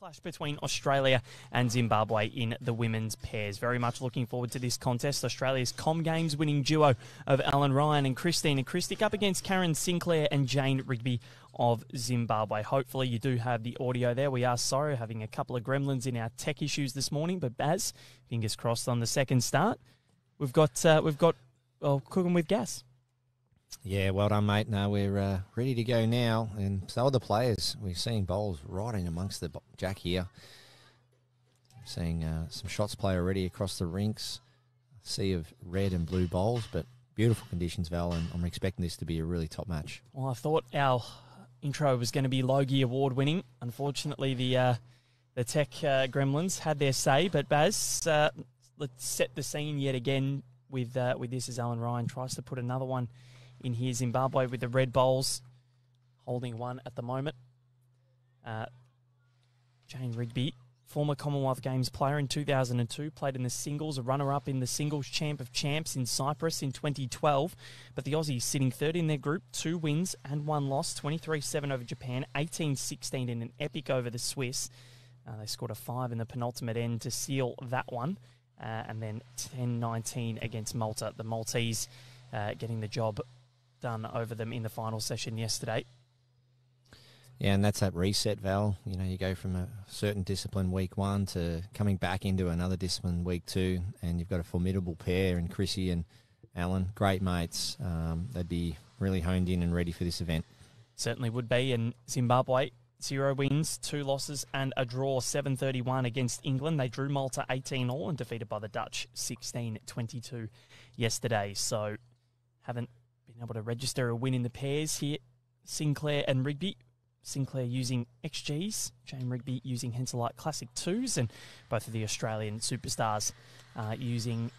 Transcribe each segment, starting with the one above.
clash between Australia and Zimbabwe in the women's pairs. Very much looking forward to this contest. Australia's Com Games winning duo of Ellen Ryan and Kristina Krstic up against Karen Sinclair and Jane Rigby of Zimbabwe. Hopefully, you do have the audio there. We are sorry having a couple of gremlins in our tech issues this morning, but Baz, fingers crossed on the second start. We've got uh, we've got well cooking with gas. Yeah, well done, mate. No, we're uh, ready to go now. And so are the players. We're seeing bowls right in amongst the jack here. Seeing uh, some shots play already across the rinks. Sea of red and blue bowls, but beautiful conditions, Val, and I'm expecting this to be a really top match. Well, I thought our intro was going to be Logie Award winning. Unfortunately, the uh, the tech uh, gremlins had their say, but Baz, uh, let's set the scene yet again with uh, with this as Ellen Ryan tries to put another one in here. Zimbabwe with the red bowls, holding one at the moment. Uh, Jane Rigby, former Commonwealth Games player in 2002, played in the singles, a runner up in the singles champ of champs in Cyprus in 2012. But the Aussies sitting third in their group, two wins and one loss 23 7 over Japan, 18 16 in an epic over the Swiss. Uh, they scored a five in the penultimate end to seal that one. Uh, and then 10 19 against Malta. The Maltese uh, getting the job done over them in the final session yesterday. Yeah, and that's that reset, Val. You know, you go from a certain discipline week one to coming back into another discipline week two, and you've got a formidable pair in Chrissy and Ellen, great mates. Um, they'd be really honed in and ready for this event. Certainly would be. And Zimbabwe, zero wins, two losses, and a draw 731 against England. They drew Malta 18 all and defeated by the Dutch 16 22 yesterday. So haven't been able to register a win in the pairs here. Sinclair and Rigby. Sinclair using XGs, Jane Rigby using Henselite Classic 2s, and both of the Australian superstars uh, using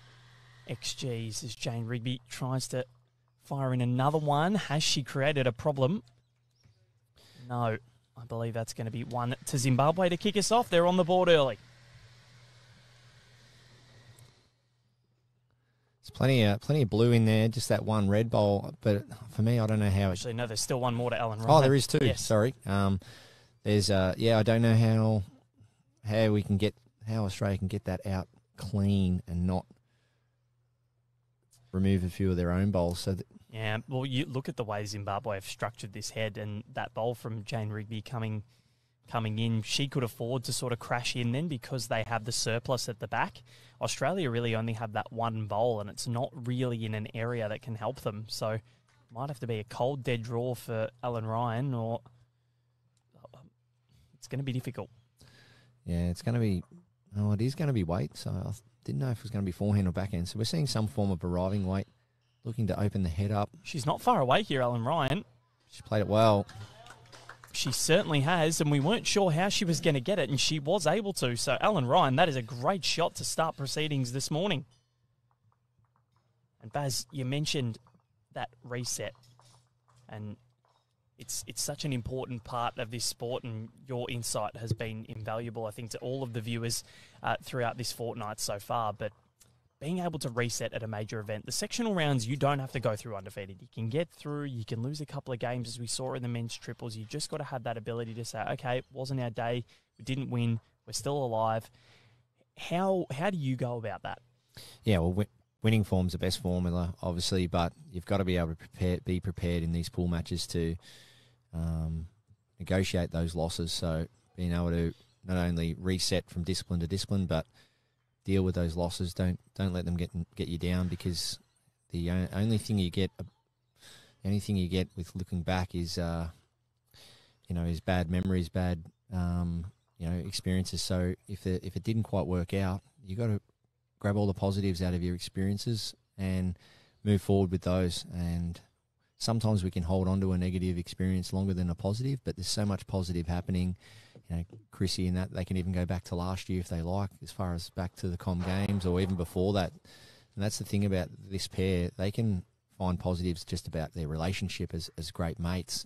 XGs as Jane Rigby tries to fire in another one. Has she created a problem? No. I believe that's going to be one to Zimbabwe to kick us off. They're on the board early. There's plenty of plenty of blue in there, just that one red bowl. But for me, I don't know how. Actually, no, there's still one more to Ellen Ryan. oh, there is two. Yes. Sorry. Um, there's uh, yeah, I don't know how how we can get how Australia can get that out clean and not remove a few of their own bowls. So that, Yeah, well, you look at the way Zimbabwe have structured this head, and that bowl from Jane Rigby coming coming in, she could afford to sort of crash in then because they have the surplus at the back. Australia really only have that one bowl, and it's not really in an area that can help them. So, might have to be a cold dead draw for Ellen Ryan, or um, it's going to be difficult. yeah, it's going to be. Oh, it is going to be weight. So I didn't know if it was going to be forehand or backhand. So we're seeing some form of arriving weight, looking to open the head up. She's not far away here, Ellen Ryan. She played it well. She certainly has, and we weren't sure how she was going to get it, and she was able to. So, Ellen Ryan, that is a great shot to start proceedings this morning. And Baz, you mentioned that reset, and it's it's such an important part of this sport, and your insight has been invaluable, I think, to all of the viewers uh, throughout this fortnight so far. But being able to reset at a major event, the sectional rounds, you don't have to go through undefeated. You can get through, you can lose a couple of games, as we saw in the men's triples. You just got to have that ability to say, okay, it wasn't our day, we didn't win, we're still alive. How how do you go about that? Yeah, well, wi- winning form's the best formula, obviously, but you've got to be able to prepare, be prepared in these pool matches to um, negotiate those losses. So being able to not only reset from discipline to discipline, but deal with those losses. Don't don't let them get get you down because the only thing you get, the only you get with looking back is, uh, you know, is bad memories, bad, um, you know, experiences. So if it, if it didn't quite work out, you got to grab all the positives out of your experiences and move forward with those. And sometimes we can hold on to a negative experience longer than a positive, but there's so much positive happening. You know, Chrissy and that they can even go back to last year if they like, as far as back to the Com Games or even before that. And that's the thing about this pair; they can find positives just about their relationship as as great mates,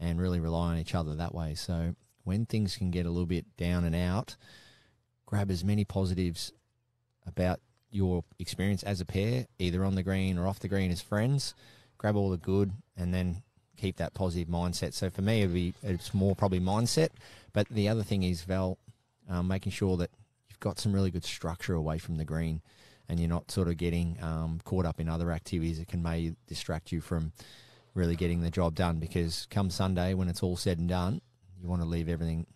and really rely on each other that way. So when things can get a little bit down and out, grab as many positives about your experience as a pair, either on the green or off the green as friends. Grab all the good and then keep that positive mindset. So for me, it'd be it's more probably mindset. But the other thing is, Val, um, making sure that you've got some really good structure away from the green, and you're not sort of getting um, caught up in other activities that can may distract you from really getting the job done. Because come Sunday, when it's all said and done, you want to leave everything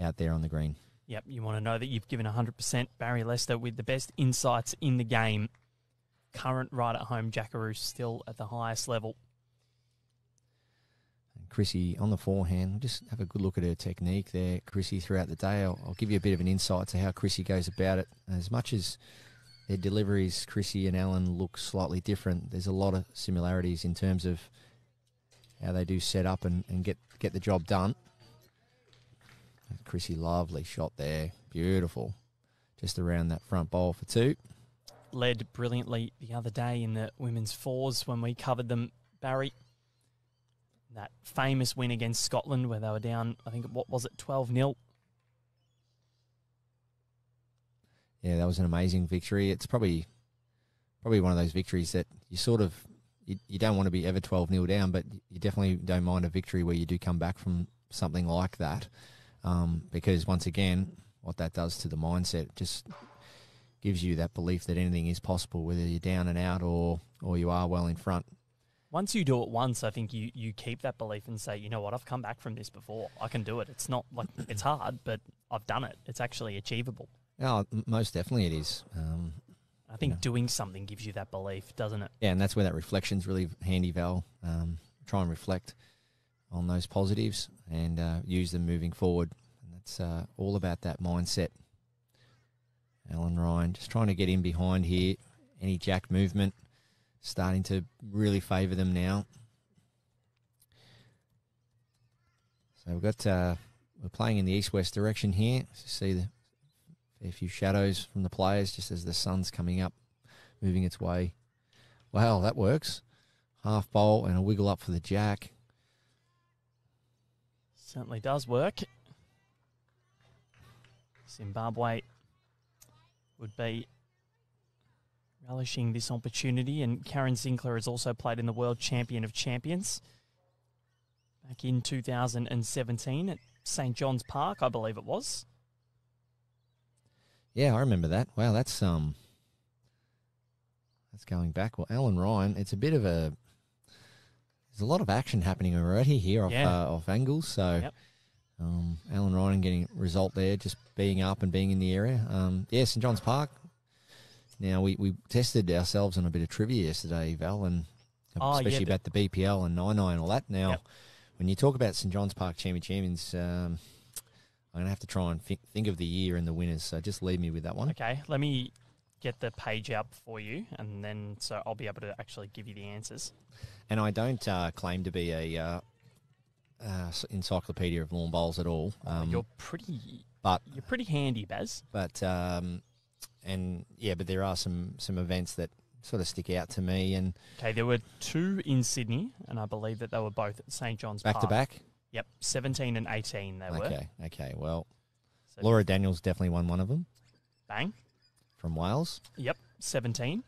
out there on the green. Yep, you want to know that you've given 100%. Barrie Lester with the best insights in the game. Current right at home Jackaroo still at the highest level. Chrissy on the forehand, just have a good look at her technique there, Chrissy, throughout the day. I'll, I'll give you a bit of an insight to how Chrissy goes about it. As much as their deliveries, Chrissy and Ellen look slightly different, there's a lot of similarities in terms of how they do set up and, and get, get the job done. Chrissy, lovely shot there. Beautiful. Just around that front bowl for two. Led brilliantly the other day in the women's fours when we covered them, Barrie. That famous win against Scotland where they were down, I think, what was it, 12 0? Yeah, that was an amazing victory. It's probably probably one of those victories that you sort of you, you don't want to be ever 12 0 down, but you definitely don't mind a victory where you do come back from something like that. Um, because once again, what that does to the mindset just gives you that belief that anything is possible, whether you're down and out or or you are well in front. Once you do it once, I think you, you keep that belief and say, you know what, I've come back from this before. I can do it. It's not like it's hard, but I've done it. It's actually achievable. Oh, most definitely it is. Um, I think doing something gives you that belief, doesn't it? Yeah, and that's where that reflection's really handy, Val. Um, try and reflect on those positives and uh, use them moving forward. And that's uh, all about that mindset. Ellen Ryan just trying to get in behind here. Any jack movement starting to really favour them now. So we've got uh, we're playing in the east-west direction here. So see the fair few shadows from the players just as the sun's coming up, moving its way. Wow, that works. Half bowl and a wiggle up for the jack. Certainly does work. Zimbabwe would be relishing this opportunity, and Karen Sinclair has also played in the World Champion of Champions back in 2017 at St John's Park, I believe it was. Yeah, I remember that. Wow, that's um, that's going back. Well, Ellen Ryan, it's a bit of a. There's a lot of action happening already here off Yeah. uh, off angles. So, Yep. um, Ellen Ryan getting result there, just being up and being in the area. Um, yeah, St John's Park. Now we, we tested ourselves on a bit of trivia yesterday, Val, and Oh, yeah, especially the- about the BPL and nine nine and all that. Now, Yep. when you talk about St John's Park Champion Champions, um, I'm gonna have to try and think, think of the year and the winners. So just leave me with that one. Okay, let me get the page up for you, and then so I'll be able to actually give you the answers. And I don't uh, claim to be a uh, uh, encyclopedia of lawn bowls at all. Um, you're pretty, but you're pretty handy, Baz. but um, and yeah, but there are some some events that sort of stick out to me and Okay, there were two in Sydney, and I believe that they were both at St John's back to Park. back. Yep, 17 and 18 they were. Okay, okay. Well, So Laura Daniels definitely won one of them Bang. from Wales. Yep, 17.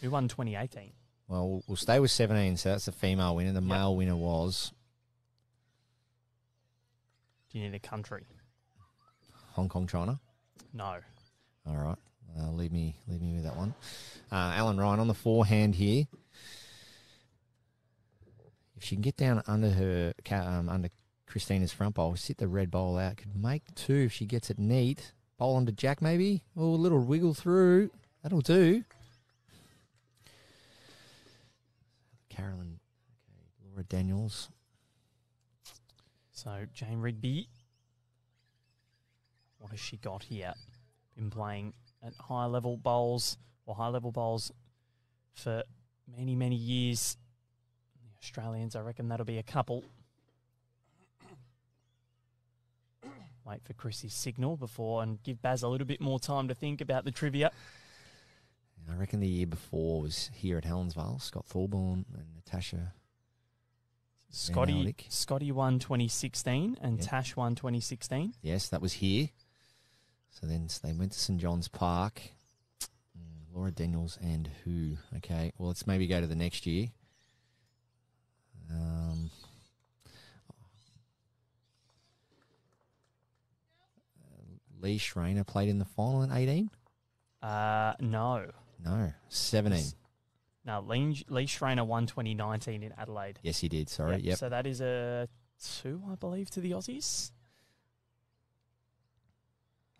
Who won 2018? Well, we'll- we'll stay with 17. So that's the female winner. The Yep. male winner was Do you need a country? Hong Kong, China. No. All right. Uh, leave me leave me with that one. Uh, Ellen Ryan on the forehand here. If she can get down under her um, under Kristina's front bowl, sit the red bowl out, could make two if she gets it neat. Bowl onto Jack maybe. Oh, a little wiggle through. That'll do. Carolyn, okay, Laura Daniels. So Jane Rigby, what has she got here? Been playing at high level bowls or high level bowls for many many years. The Australians, I reckon that'll be a couple. Wait for Chrissy's signal before and give Baz a little bit more time to think about the trivia. I reckon the year before was here at Helensvale. Scott Thorburn and Natasha. Scotty. Scotty won 2016 and Yep. Tash won 2016. Yes, that was here. So then they went to St John's Park. Mm, Laura Daniels and who? Okay, well, let's maybe go to the next year. Um, Lee Schraner played in the final in 18? Uh, no. No, 17. Yes. No, Lee, Lee Schraner won 2019 in Adelaide. Yes, he did. Sorry. Yep. So that is a two, I believe, to the Aussies.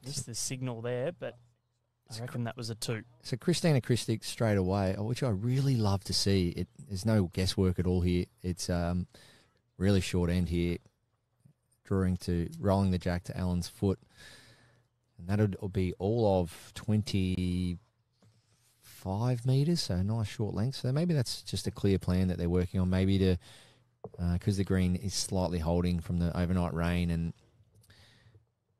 Missed the signal there, but I reckon that was a two. So Kristina Krstic straight away, which I really love to see. It there's no guesswork at all here. It's um, really short end here, drawing to rolling the jack to Ellen's foot, and that'll be all of twenty five meters. So nice short length. So maybe that's just a clear plan that they're working on. Maybe to because uh, the green is slightly holding from the overnight rain and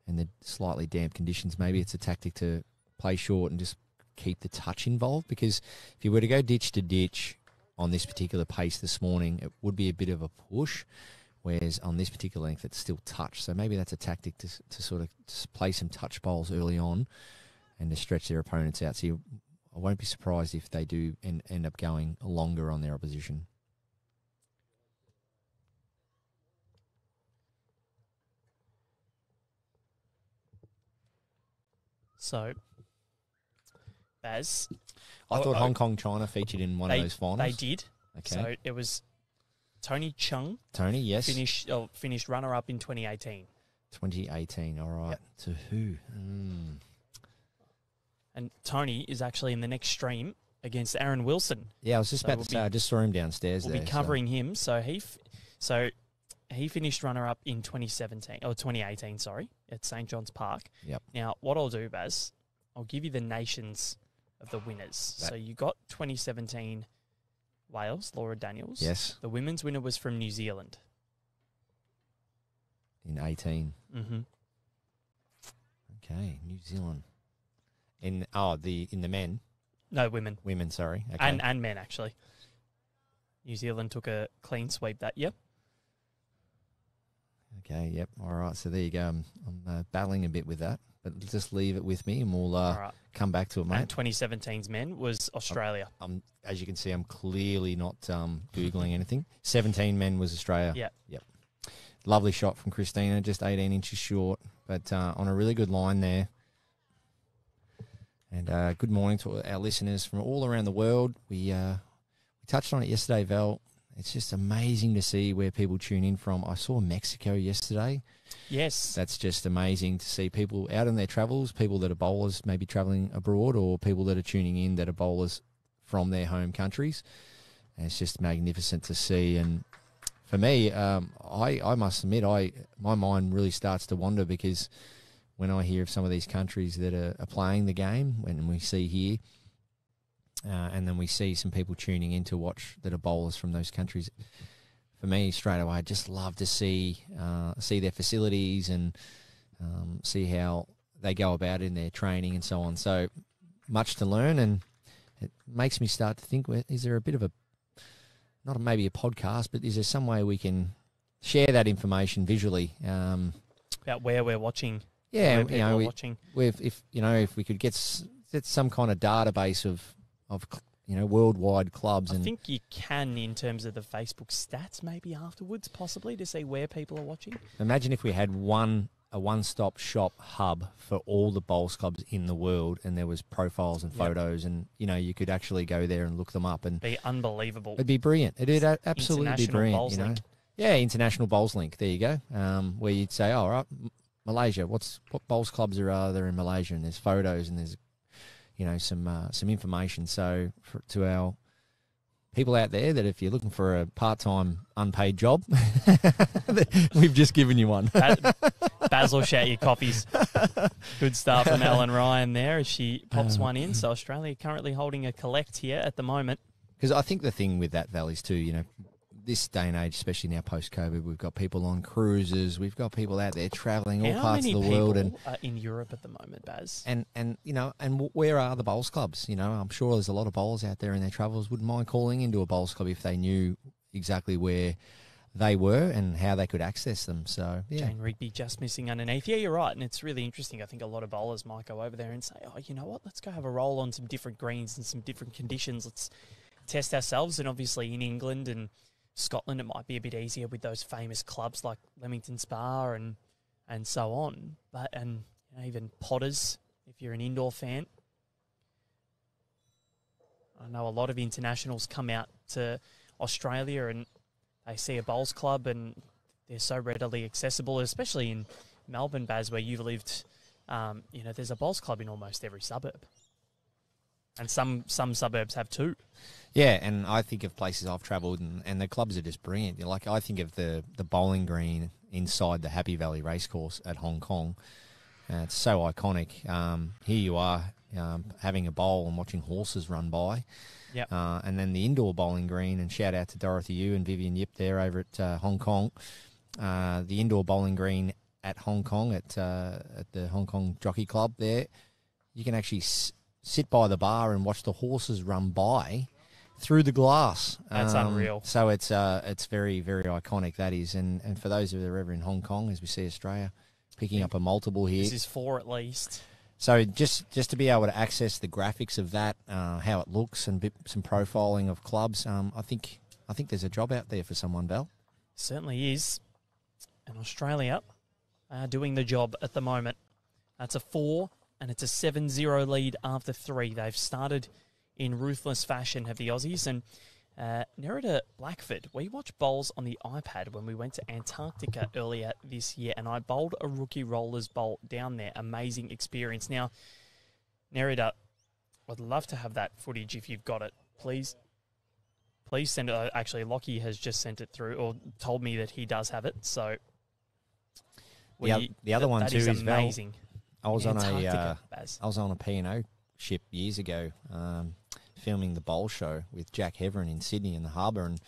and the slightly damp conditions. Maybe it's a tactic to play short and just keep the touch involved. Because if you were to go ditch to ditch on this particular pace this morning, it would be a bit of a push. Whereas on this particular length, it's still touch. So maybe that's a tactic to, to sort of play some touch bowls early on and to stretch their opponents out. So you, I won't be surprised if they do end, end up going longer on their opposition. So, Baz. I thought Hong Kong China featured in one they, of those finals. They did. Okay. So it was Tony Chung. Tony, yes. Finished oh, finished runner up in 2018. 2018. All right. Yep. To who? Mm. And Tony is actually in the next stream against Aaron Wilson. Yeah, I was just so about we'll to say. I just saw him downstairs. We'll there, be covering so. him. So he, f- so he finished runner up in 2017 or 2018. Sorry, at St John's Park. Yep. Now, what I'll do, Baz, I'll give you the nations of the winners. That. So you got 2017 Wales, Laura Daniels. Yes. The women's winner was from New Zealand. In 18. Mm-hmm. Okay, New Zealand. In oh the in the men. No women. Women, sorry. Okay. And and men actually. New Zealand took a clean sweep that year. Okay, yep. All right. So there you go. I'm, I'm uh, battling a bit with that, but just leave it with me and we'll uh, right. come back to it, mate. And 2017's men was Australia. I'm, I'm, as you can see, I'm clearly not um, Googling anything. 17 men was Australia. Yeah. Yep. Lovely shot from Kristina, just 18 inches short, but uh, on a really good line there. And uh, good morning to our listeners from all around the world. We uh, we touched on it yesterday, Val it's just amazing to see where people tune in from. I saw Mexico yesterday. Yes. That's just amazing to see people out on their travels, people that are bowlers maybe traveling abroad, or people that are tuning in that are bowlers from their home countries. And it's just magnificent to see. And for me, um, I, I must admit, I my mind really starts to wander because when I hear of some of these countries that are, are playing the game, when we see here, uh, and then we see some people tuning in to watch that are bowlers from those countries. For me, straight away, I just love to see uh, see their facilities and um, see how they go about in their training and so on. So much to learn, and it makes me start to think: is there a bit of a not maybe a podcast, but is there some way we can share that information visually um, about where we're watching? Yeah, you know, we, watching. if you know if we could get, get some kind of database of of you know worldwide clubs. I and think you can in terms of the Facebook stats, maybe afterwards, possibly to see where people are watching. Imagine if we had one a one-stop shop hub for all the bowls clubs in the world, and there was profiles and photos, yep. and you know you could actually go there and look them up, and be unbelievable. It'd be brilliant. It'd absolutely be brilliant. You know, link. yeah, international bowls link. There you go. Um, where you'd say, oh, all right, Malaysia. What's what bowls clubs are, are there in Malaysia? And there's photos and there's you know some uh, some information. So for, to our people out there that if you're looking for a part-time unpaid job, we've just given you one. Basil shout your copies. Good start from Ellen Ryan there as she pops uh, one in. So Australia currently holding a collect here at the moment. Because I think the thing with that, Val, is too, you know, this day and age, especially now post COVID, we've got people on cruises, we've got people out there traveling all parts of the world, and in Europe at the moment, Baz. And and you know, and where are the bowls clubs? You know, I'm sure there's a lot of bowlers out there in their travels wouldn't mind calling into a bowls club if they knew exactly where they were and how they could access them. So yeah. Jane Rigby just missing underneath. Yeah, you're right, and it's really interesting. I think a lot of bowlers might go over there and say, "Oh, you know what? Let's go have a roll on some different greens and some different conditions. Let's test ourselves." And obviously in England and Scotland, it might be a bit easier with those famous clubs like Leamington Spa and and so on. But and you know, even Potters, if you're an indoor fan. I know a lot of internationals come out to Australia and they see a bowls club and they're so readily accessible, especially in Melbourne, Baz, where you've lived. Um, you know, there's a bowls club in almost every suburb, and some some suburbs have two. Yeah, and I think of places I've travelled, and, and the clubs are just brilliant. Like I think of the the bowling green inside the Happy Valley Racecourse at Hong Kong. Uh, it's so iconic. Um, here you are um, having a bowl and watching horses run by. Yep. Uh, and then the indoor bowling green, and shout out to Dorothy Yu and Vivian Yip there over at uh, Hong Kong. Uh, the indoor bowling green at Hong Kong at uh, at the Hong Kong Jockey Club there, you can actually s- sit by the bar and watch the horses run by through the glass. Um, That's unreal. So it's uh, it's very very iconic that is, and and for those of you that are ever in Hong Kong, as we see Australia picking up a multiple here. This is four at least. So just just to be able to access the graphics of that, uh, how it looks, and bit, some profiling of clubs, um, I think I think there's a job out there for someone, Val. Certainly is. And Australia are doing the job at the moment. That's a four, and it's a 7 0 lead after three. They've started in ruthless fashion, have the Aussies. And uh, Nerida Blackford, we watched bowls on the iPad when we went to Antarctica earlier this year, and I bowled a rookie rollers bowl down there. Amazing experience. Now, Nerida, I'd love to have that footage if you've got it. Please please send it. uh, Actually, Lockie has just sent it through or told me that he does have it. So The oth- the other one that too is is Val. I was on a uh. I was on a P&O ship years ago, um, filming the bowl show with Jack Heverin in Sydney in the harbour, and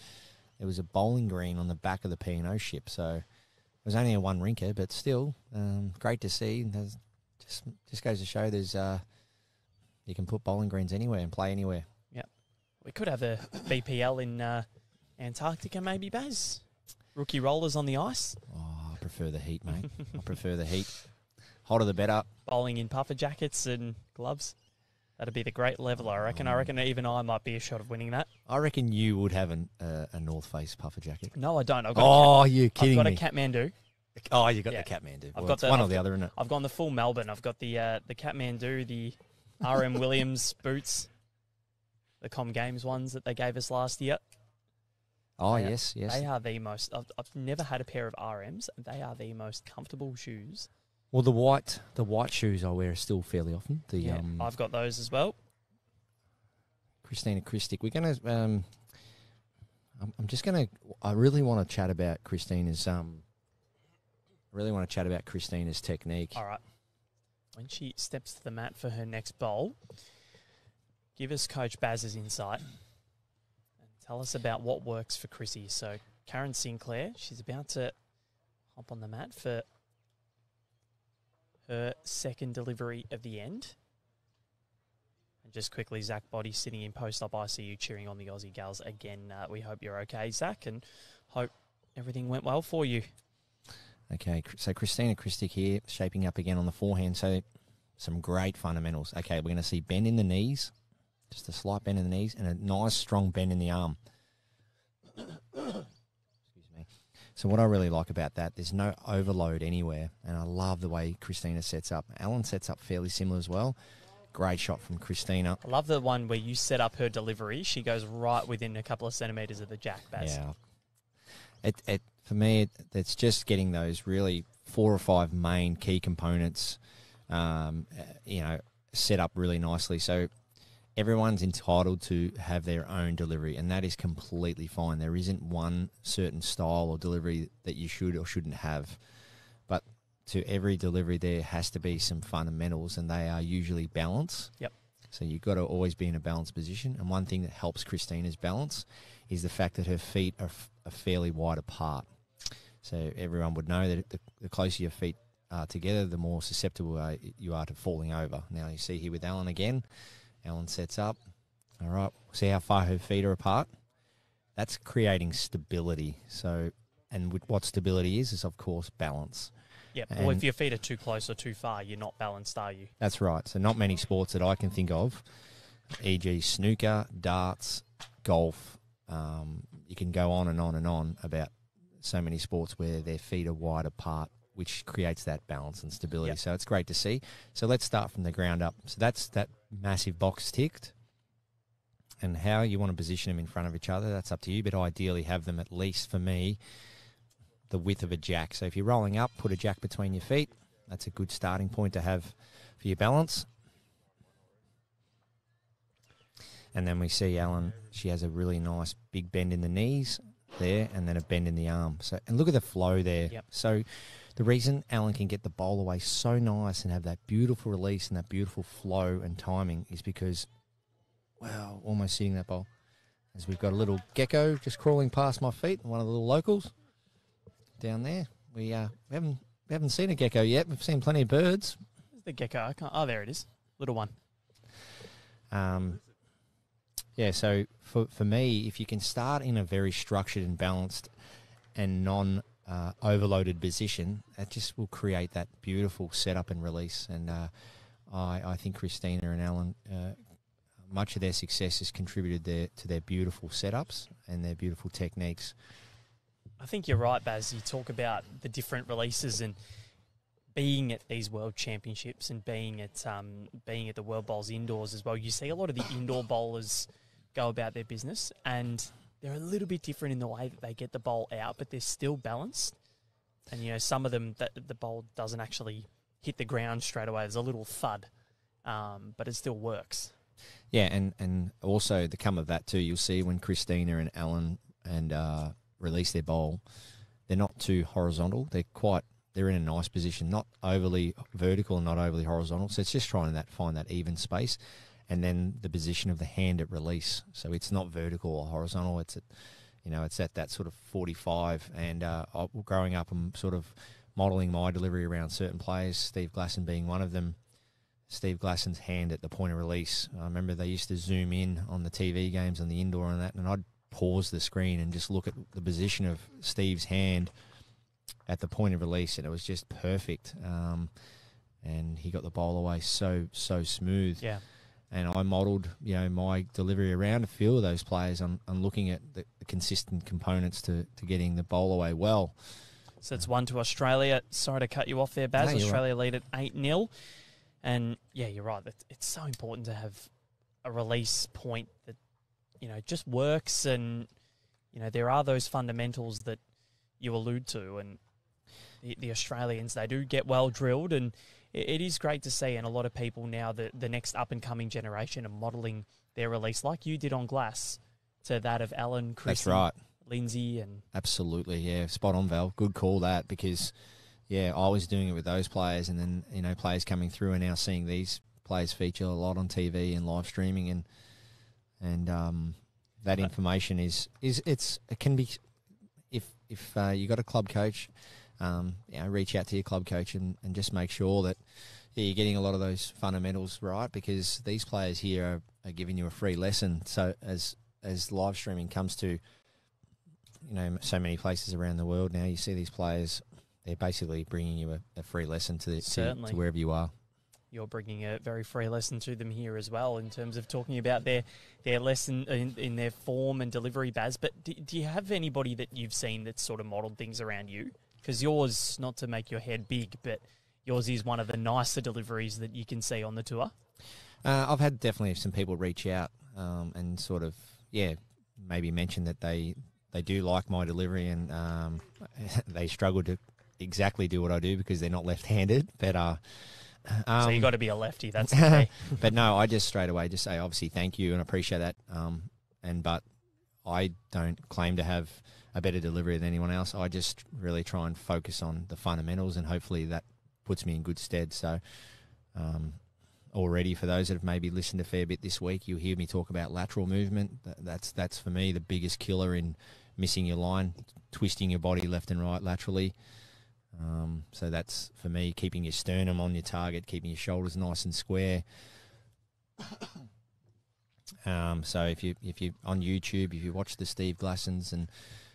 there was a bowling green on the back of the P&O ship. So it was only a one rinker, but still um, great to see. There's just just goes to show there's uh, you can put bowling greens anywhere and play anywhere. Yeah we could have a BPL in uh, Antarctica, maybe Baz. Rookie rollers on the ice, Oh, I prefer the heat, mate. I prefer the heat. Hotter the better. bowling in puffer jackets and gloves. That'd be the great level, I reckon. I Oh. reckon even I might be a shot of winning that. I reckon you would have an, uh, a North Face puffer jacket. No, I don't. I've got, Oh, a, you're cat, I've kidding got me. a Kathmandu. oh, you got Yeah. the Kathmandu. I've got it's the- one or I've the got- other, isn't it? I've gone the full Melbourne. I've got the uh, the Kathmandu, the RM Williams boots, the Com Games ones that they gave us last year. Oh, yes, yes. They are the most. I've, I've never had a pair of RMs. They are the most comfortable shoes. Well, the white the white shoes I wear are still fairly often. The Yeah, um, I've got those as well. Kristina Krstic. We're gonna. Um, I'm, I'm just gonna. I really want to chat about Kristina's. Um, I really want to chat about Kristina's technique. All right. When she steps to the mat for her next bowl, give us Coach Baz's insight and tell us about what works for Chrissy. So, Karen Sinclair, she's about to hop on the mat for her second delivery of the end. And just quickly, Zach Body sitting in post up ICU cheering on the Aussie gals again. Uh, we hope you're okay, Zach, and hope everything went well for you. Okay, so Kristina Krstic here, shaping up again on the forehand. So some great fundamentals. Okay, we're going to see bend in the knees, just a slight bend in the knees, and a nice strong bend in the arm. Excuse me. So what I really like about that, there's no overload anywhere, and I love the way Kristina sets up. Ellen sets up fairly similar as well. Great shot from Kristina. I love the one where you set up her delivery. She goes right within a couple of centimeters of the jack, Baz. Yeah. It, it for me, it, it's just getting those really four or five main key components, um, uh, you know, set up really nicely. So everyone's entitled to have their own delivery, and that is completely fine. There isn't one certain style or delivery that you should or shouldn't have, but to every delivery there has to be some fundamentals, and they are usually balance. Yep. So you've got to always be in a balanced position. And one thing that helps Kristina's balance is the fact that her feet are, f- are fairly wide apart. So everyone would know that the, the closer your feet are together, the more susceptible uh, you are to falling over. Now you see here with Ellen again. Ellen sets up. All right, see how far her feet are apart. That's creating stability. So, and what stability is is of course balance. Yep. Well, if your feet are too close or too far, you're not balanced, are you? That's right. So not many sports that I can think of, e.g., snooker, darts, golf. Um, you can go on and on and on about so many sports where their feet are wide apart which creates that balance and stability. Yep. So it's great to see. So let's start from the ground up. So that's that massive box ticked. And how you want to position them in front of each other, that's up to you. But ideally, have them at least for me the width of a jack. So if you're rolling up, put a jack between your feet. That's a good starting point to have for your balance. And then we see Ellen, she has a really nice big bend in the knees there and then a bend in the arm. So and look at the flow there. Yep. So the reason Ellen can get the bowl away so nice and have that beautiful release and that beautiful flow and timing is because wow, almost sitting that bowl. As we've got a little gecko just crawling past my feet, one of the little locals down there. We uh we haven't we haven't seen a gecko yet. We've seen plenty of birds. There's the gecko. Oh, there it is. Little one. Um, yeah, so for for me, if you can start in a very structured and balanced and non uh, overloaded position, that just will create that beautiful setup and release. And uh, I I think Kristina and Ellen. Uh, much of their success has contributed their, to their beautiful setups and their beautiful techniques. I think you're right, Baz. You talk about the different releases and being at these world championships and being at um, being at the World Bowls indoors as well. You see a lot of the indoor bowlers go about their business, and they're a little bit different in the way that they get the bowl out, but they're still balanced. And you know, some of them that the bowl doesn't actually hit the ground straight away. There's a little thud, um, but it still works. Yeah, and, and also the come of that too, you'll see when Kristina and Ellen and uh, release their bowl, they're not too horizontal. They're quite they're in a nice position, not overly vertical and not overly horizontal. So it's just trying that find that even space, and then the position of the hand at release. So it's not vertical or horizontal. It's at you know it's at that sort of forty five. And uh, growing up, I'm sort of modelling my delivery around certain players. Steve Glasson being one of them. Steve Glasson's hand at the point of release. I remember they used to zoom in on the TV games on the indoor and that, and I'd pause the screen and just look at the position of Steve's hand at the point of release, and it was just perfect. Um, and he got the bowl away so so smooth. Yeah. And I modelled, you know, my delivery around a few of those players on, on looking at the, the consistent components to, to getting the bowl away well. So it's one to Australia. Sorry to cut you off there, Baz. No, Australia lead at 8 0. And yeah, you're right. It- It's so important to have a release point that, you know, just works. And, you know, there are those fundamentals that you allude to. And the, the Australians, they do get well drilled. And it, is great to see. And a lot of people now, the, the next up and coming generation, are modelling their release like you did on glass to that of Alan, Chris, That's right. Lindsay, and Absolutely, yeah. Spot on, Val. Good call that because, yeah, I was doing it with those players, and then you know players coming through and now seeing these players feature a lot on TV and live streaming, and and um, that information is is it's it can be if if uh, you got a club coach, um, you know, reach out to your club coach and, and just make sure that yeah, you're getting a lot of those fundamentals right because these players here are, are giving you a free lesson. So as as live streaming comes to you know so many places around the world now, you see these players. They're basically bringing you a, a free lesson to, the, to to wherever you are. you're bringing a very free lesson to them here as well in terms of talking about their their lesson in, in their form and delivery, Baz. But do, do you have anybody that you've seen that's sort of modelled things around you? Because yours, not to make your head big, but yours is one of the nicer deliveries that you can see on the tour. Uh, I've had definitely some people reach out um, and sort of yeah maybe mention that they they do like my delivery and um, they struggle to exactly do what I do because they're not left-handed. But uh, um, so you got to be a lefty. That's okay. but no, I just straight away just say obviously thank you and appreciate that. Um, and but I don't claim to have a better delivery than anyone else. I just really try and focus on the fundamentals, and hopefully that puts me in good stead. So. Um, Already, for those that have maybe listened a fair bit this week, you'll hear me talk about lateral movement. That's that's for me the biggest killer in missing your line, twisting your body left and right laterally. Um, so that's for me keeping your sternum on your target, keeping your shoulders nice and square. Um, so if you if you on YouTube, if you watch the Steve Glassons and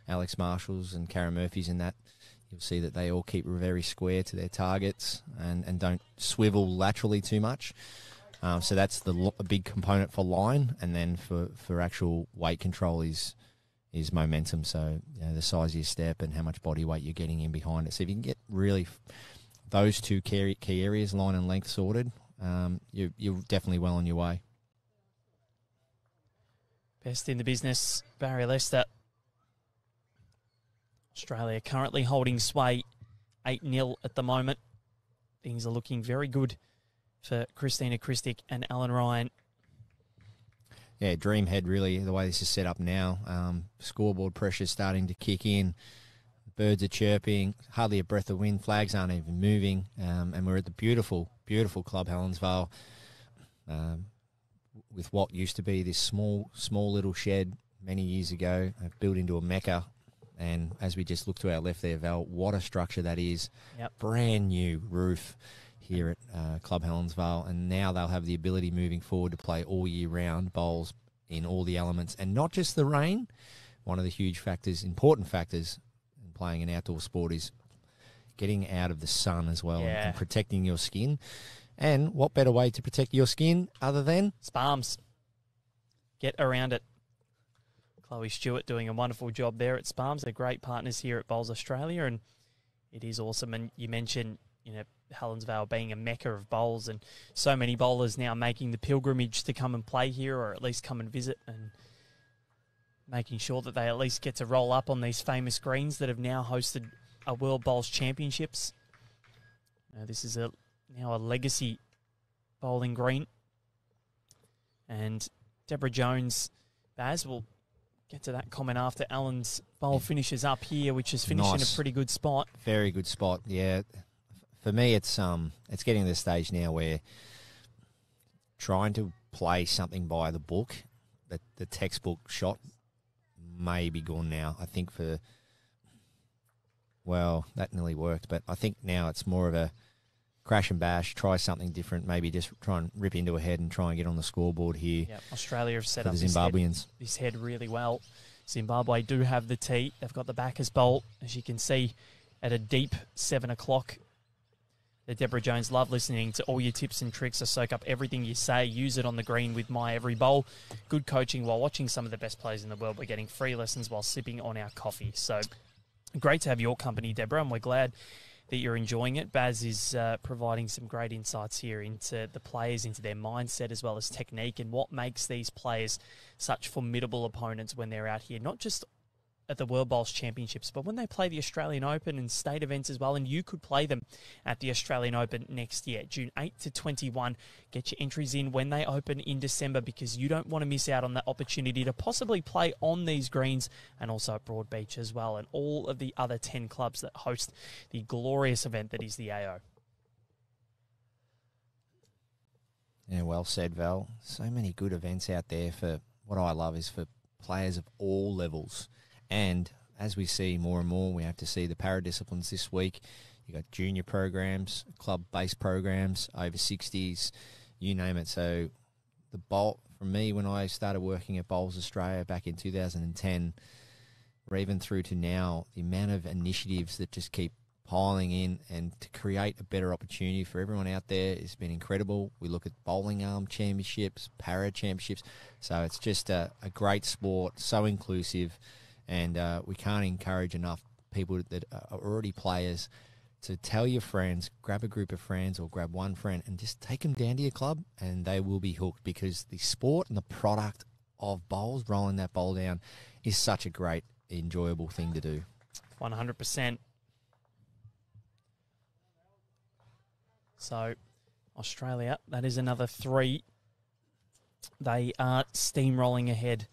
Alex Marshalls and Karen Murphys in that, you'll see that they all keep very square to their targets and, and don't swivel laterally too much. Um, so that's the a big component for line, and then for, for actual weight control is is momentum. So you know, the size of your step and how much body weight you're getting in behind it. So if you can get really those two key, key areas, line and length, sorted, um, you, you're definitely well on your way. Best in the business, Barrie Lester. Australia currently holding sway 8 0 at the moment. Things are looking very good for Kristina Krstic and Ellen Ryan. Yeah, dream head really the way this is set up now. Um, scoreboard pressure is starting to kick in. Birds are chirping, hardly a breath of wind. Flags aren't even moving, um, and we're at the beautiful, beautiful Club Helensvale, um, with what used to be this small, small little shed many years ago, uh, built into a mecca and as we just look to our left there, Val, what a structure that is. Yep. Brand new roof here at uh, Club Helensvale. And now they'll have the ability moving forward to play all year round bowls in all the elements and not just the rain. One of the huge factors, important factors in playing an outdoor sport is getting out of the sun as well Yeah. and protecting your skin. And what better way to protect your skin other than Sparms. Get around it. Chloe Stewart doing a wonderful job there at Sparms. They're great partners here at Bowls Australia, and it is awesome. And you mentioned, you know, Helensvale being a mecca of bowls, and so many bowlers now making the pilgrimage to come and play here, or at least come and visit, and making sure that they at least get to roll up on these famous greens that have now hosted a World Bowls Championships. Now, this is a now a legacy bowling green, and Deborah Jones, Baz will get to that comment after Ellen's bowl finishes up here, which is finishing Nice. a pretty good spot. Very good spot. Yeah, for me, it's um, it's getting to the stage now where trying to play something by the book, that the textbook shot may be gone now. I think for well, that nearly worked, but I think now it's more of a crash and bash. Try something different. Maybe just try and rip into a head and try and get on the scoreboard here Yeah, Australia have set up the this head, Zimbabweans. this head really well. Zimbabwe do have the tee. They've got the backers bolt, as you can see, at a deep seven o'clock. The Deborah Jones love listening to all your tips and tricks. I soak up everything you say. Use it on the green with my every bowl. Good coaching while watching some of the best players in the world. We're getting free lessons while sipping on our coffee. So great to have your company, Deborah, and we're glad that you're enjoying it. Baz is uh, providing some great insights here into the players, into their mindset, as well as technique, and what makes these players such formidable opponents when they're out here, not just at the World Bowls Championships, but when they play the Australian Open and state events as well. And you could play them at the Australian Open next year, June 8 to 21. Get your entries in when they open in December because you don't want to miss out on that opportunity to possibly play on these greens and also at Broadbeach as well, and all of the other 10 clubs that host the glorious event that is the AO. Yeah, well said, Val. So many good events out there for what I love is for players of all levels. And as we see more and more, we have to see the para disciplines this week. You got junior programs, club based programs, over 60s, you name it. So the bolt for me when I started working at Bowls Australia back in 2010, or even through to now, the amount of initiatives that just keep piling in and to create a better opportunity for everyone out there has been incredible. We look at bowling arm championships, para championships. So it's just a, a great sport, so inclusive, and uh, we can't encourage enough people that are already players to tell your friends, grab a group of friends or grab one friend and just take them down to your club and they will be hooked because the sport and the product of bowls, rolling that bowl down, is such a great, enjoyable thing to do. 100%. So, Australia, that is another three. They are steamrolling ahead.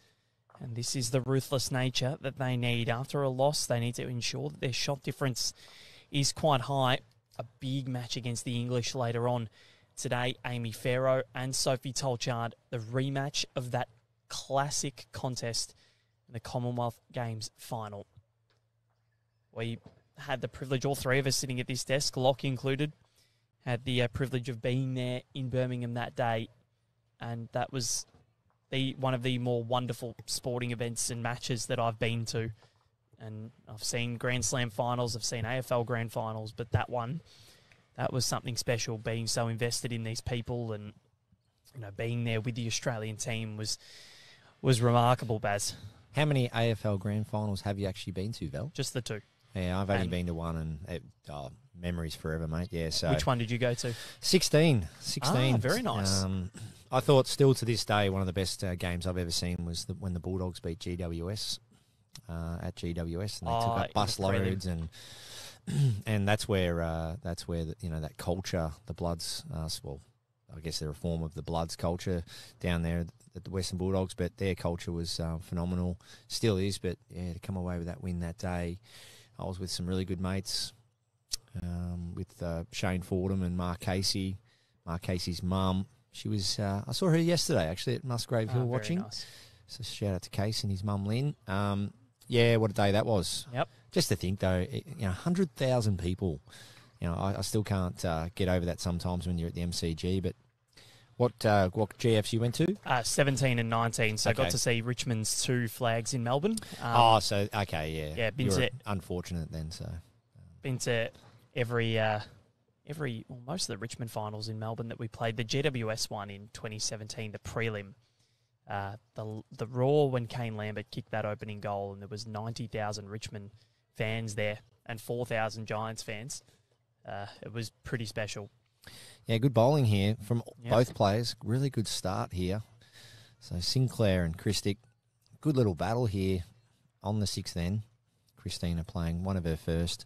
And this is the ruthless nature that they need. After a loss, they need to ensure that their shot difference is quite high. A big match against the English later on today. Amy Pharaoh and Sophie Tolchard, the rematch of that classic contest in the Commonwealth Games final. We had the privilege, all three of us sitting at this desk, Locke included, had the uh, privilege of being there in Birmingham that day, and that was the one of the more wonderful sporting events and matches that I've been to. And I've seen Grand Slam finals, I've seen AFL Grand Finals, but that one, that was something special. Being so invested in these people and you know being there with the Australian team was was remarkable, Baz. How many AFL grand finals have you actually been to, Val? Just the two. Yeah, I've only And- been to one, and it, oh, memories forever, mate. Yeah, so Which one did you go to? 16. 16. Ah, very nice. Um, I thought still to this day one of the best uh, games I've ever seen was the, when the Bulldogs beat GWS uh, at GWS and they Oh, took up bus loads and and that's where uh, that's where the, you know that culture the Bloods uh, well I guess they're a form of the Bloods culture down there at the Western Bulldogs but their culture was uh, phenomenal still is but yeah to come away with that win that day I was with some really good mates um, with uh, Shane Fordham and Mark Casey Mark Casey's mum. She was. Uh, I saw her yesterday actually at Musgrave Hill very watching. nice. So shout out to Case and his mum Lynn. Um, yeah, what a day that was. Yep. Just to think though, it, you know, hundred thousand people. You know, I, I still can't uh, get over that sometimes when you're at the MCG. But what uh, what GFs you went to? Uh, 17 and 19. So I got to see Richmond's two flags in Melbourne. Um, oh, so okay, yeah, yeah, been to- unfortunate then. So been to every uh, every well, most of the Richmond finals in Melbourne that we played. The GWS one in 2017, the prelim. Uh, the the Raw when Kane Lambert kicked that opening goal, and there was 90,000 Richmond fans there and 4,000 Giants fans. Uh, it was pretty special. yeah, good bowling here from both players. Really good start here. So Sinclair and Krstic, good little battle here on the sixth end. Kristina playing one of her first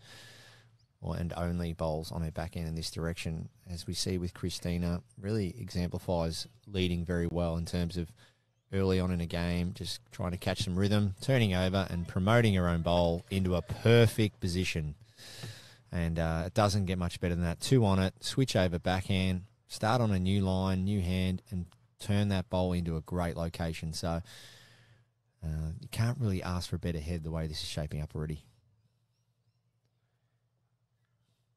or and only bowls on her back end in this direction, as we see with Kristina, really exemplifies leading very well in terms of early on in a game, just trying to catch some rhythm, turning over and promoting her own bowl into a perfect position. And uh, it doesn't get much better than that. Two on it, switch over backhand, start on a new line, new hand, and turn that bowl into a great location. So uh, you can't really ask for a better head the way this is shaping up already.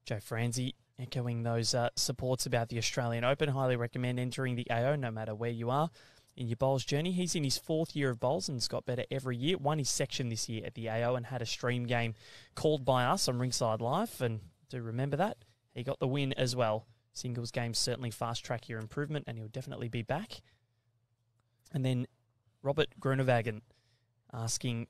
Joe Franzi echoing those uh, supports about the Australian Open. Highly recommend entering the AO no matter where you are in your bowls journey. He's in his fourth year of bowls and has got better every year. Won his section this year at the AO and had a stream game called by us on Ringside Live. And do remember that. He got the win as well. Singles games certainly fast track your improvement and he'll definitely be back. And then Robert Grunewagen asking,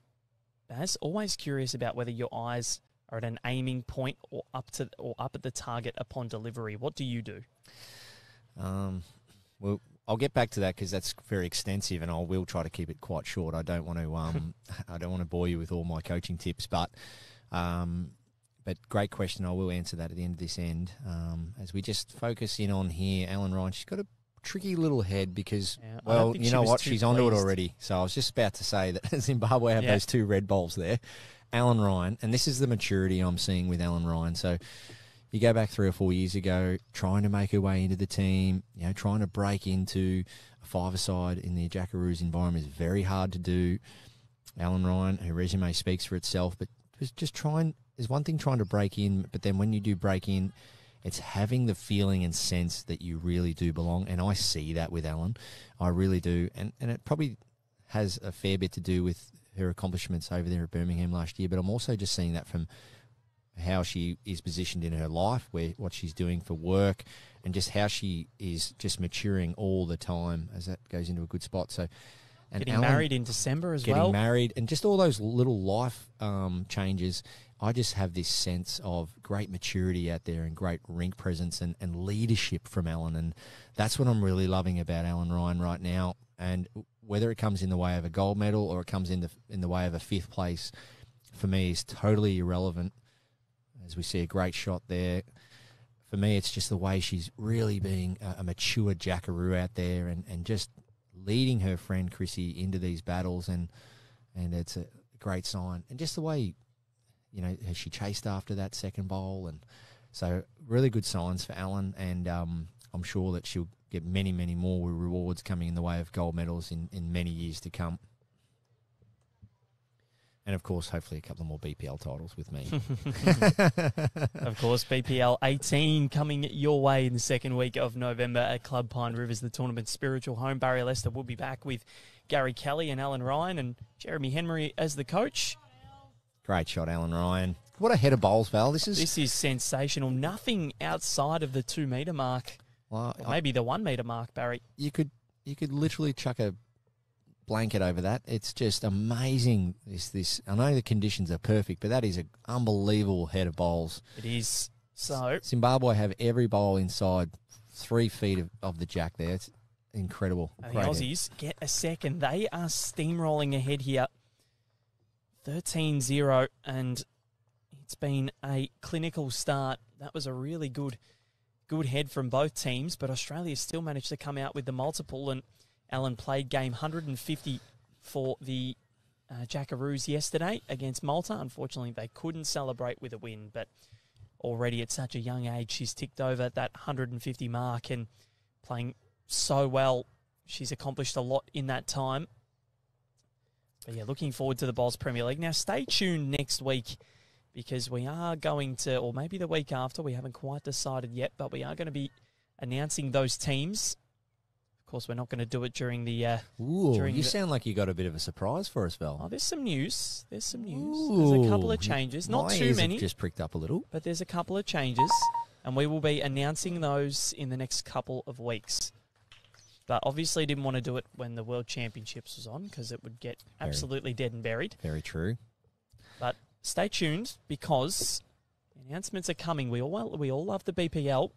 Baz, always curious about whether your eyes are at an aiming point or up to or up at the target upon delivery. What do you do? Um, well, I'll get back to that because that's very extensive, and I will try to keep it quite short. I don't want to um, I don't want to bore you with all my coaching tips, but um, but great question. I will answer that at the end of this end. Um, as we just focus in on here, Ellen Ryan, she's got a tricky little head because Yeah, well, you know what, she's onto it already. So I was just about to say that Zimbabwe have Yeah. those two red balls there. Ellen Ryan, and this is the maturity I'm seeing with Ellen Ryan. So you go back three or four years ago, trying to make her way into the team, you know, trying to break into a five-a-side in the Jackaroos environment is very hard to do. Ellen Ryan, her resume speaks for itself, but just, just trying, there's one thing trying to break in, but then when you do break in, it's having the feeling and sense that you really do belong. And I see that with Ellen. I really do. And, and it probably has a fair bit to do with her accomplishments over there at Birmingham last year, but I'm also just seeing that from how she is positioned in her life, where what she's doing for work, and just how she is just maturing all the time as that goes into a good spot. So, and Getting Ellen- married in December as getting well. Getting married, and just all those little life um, changes. I just have this sense of great maturity out there and great rink presence and, and leadership from Ellen. And that's what I'm really loving about Ellen Ryan right now. And whether it comes in the way of a gold medal or it comes in the, in the way of a fifth place, for me is totally irrelevant. As we see a great shot there. For me, it's just the way she's really being a, a mature jackaroo out there and, and just leading her friend Chrissy into these battles and and it's a great sign. And just the way, you know, she chased after that second bowl and so really good signs for Ellen and um, I'm sure that she'll get many, many more rewards coming in the way of gold medals in, in many years to come. And of course, hopefully a couple of more BPL titles with me. of course, BPL 18 coming your way in the second week of November at Club Pine Rivers, the tournament's spiritual home. Barrie Lester will be back with Gary Kelly and Ellen Ryan and Jeremy Henry as the coach. Great shot, Ellen Ryan. What a head of bowls, Val. This is This is sensational. Nothing outside of the two metre mark, well, or maybe the one metre mark, Barrie. you could you could literally chuck a blanket over that. It's just amazing. This this I know the conditions are perfect, but that is an unbelievable head of bowls. It is. So Zimbabwe have every bowl inside three feet of, of the jack there. It's incredible. and the Great head. Aussies get a second. They are steamrolling ahead here. 13-0 and it's been a clinical start. That was a really good good head from both teams, but Australia still managed to come out with the multiple and Ellen played game 150 for the uh, Jackaroos yesterday against Malta. Unfortunately, they couldn't celebrate with a win, but already at such a young age, she's ticked over that 150 mark and playing so well. She's accomplished a lot in that time. But yeah, looking forward to the Bowls Premier League. Now, stay tuned next week because we are going to, or maybe the week after, we haven't quite decided yet, but we are going to be announcing those teams. Of course, we're not going to do it during the. Uh, Ooh, during you the- sound like you got a bit of a surprise for us, Val. oh, there's some news. There's some news. there's a couple of changes, not my too ears have many, Just pricked up a little. but there's a couple of changes, and we will be announcing those in the next couple of weeks. But obviously, didn't want to do it when the World Championships was on because it would get Very. absolutely dead and buried. Very true. Stay tuned because announcements are coming. We all we all love the BPL.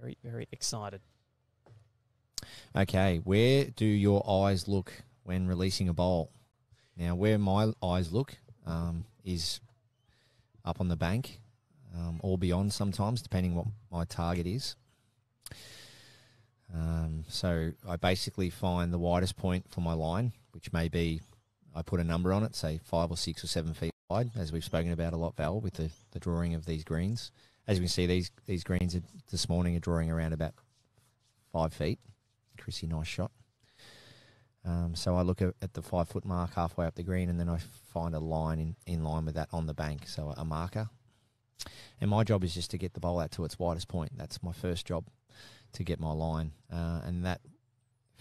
Very very excited. Okay, where do your eyes look when releasing a bowl? Now, where my eyes look um, is up on the bank um, or beyond sometimes, depending what my target is. Um, so I basically find the widest point for my line, which may be, I put a number on it, say five or six or seven feet wide, as we've spoken about a lot, Val, with the, the drawing of these greens. As you can see, these these greens are, this morning are drawing around about five feet. Chrissy, nice shot. Um, so I look at, the five foot mark halfway up the green, and then I find a line in, in line with that on the bank, so a marker. And my job is just to get the bowl out to its widest point. That's my first job to get my line, uh, and that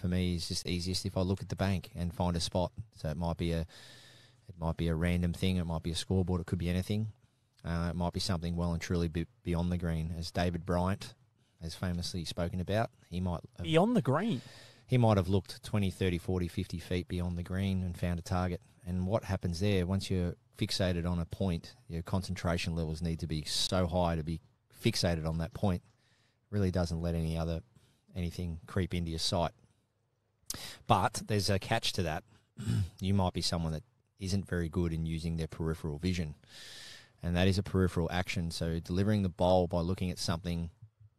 for me is just easiest if I look at the bank and find a spot. So it might be a it might be a random thing, it might be a scoreboard, it could be anything. Uh, it might be something well and truly be beyond the green, as David Bryant has famously spoken about. He might have Beyond the green. he might have looked 20, 30, 40, 50 feet beyond the green and found a target. And what happens there, once you're fixated on a point, your concentration levels need to be so high to be fixated on that point. Really doesn't let any other anything creep into your sight. But there's a catch to that. you might be someone that isn't very good in using their peripheral vision. And that is a peripheral action. So delivering the bowl by looking at something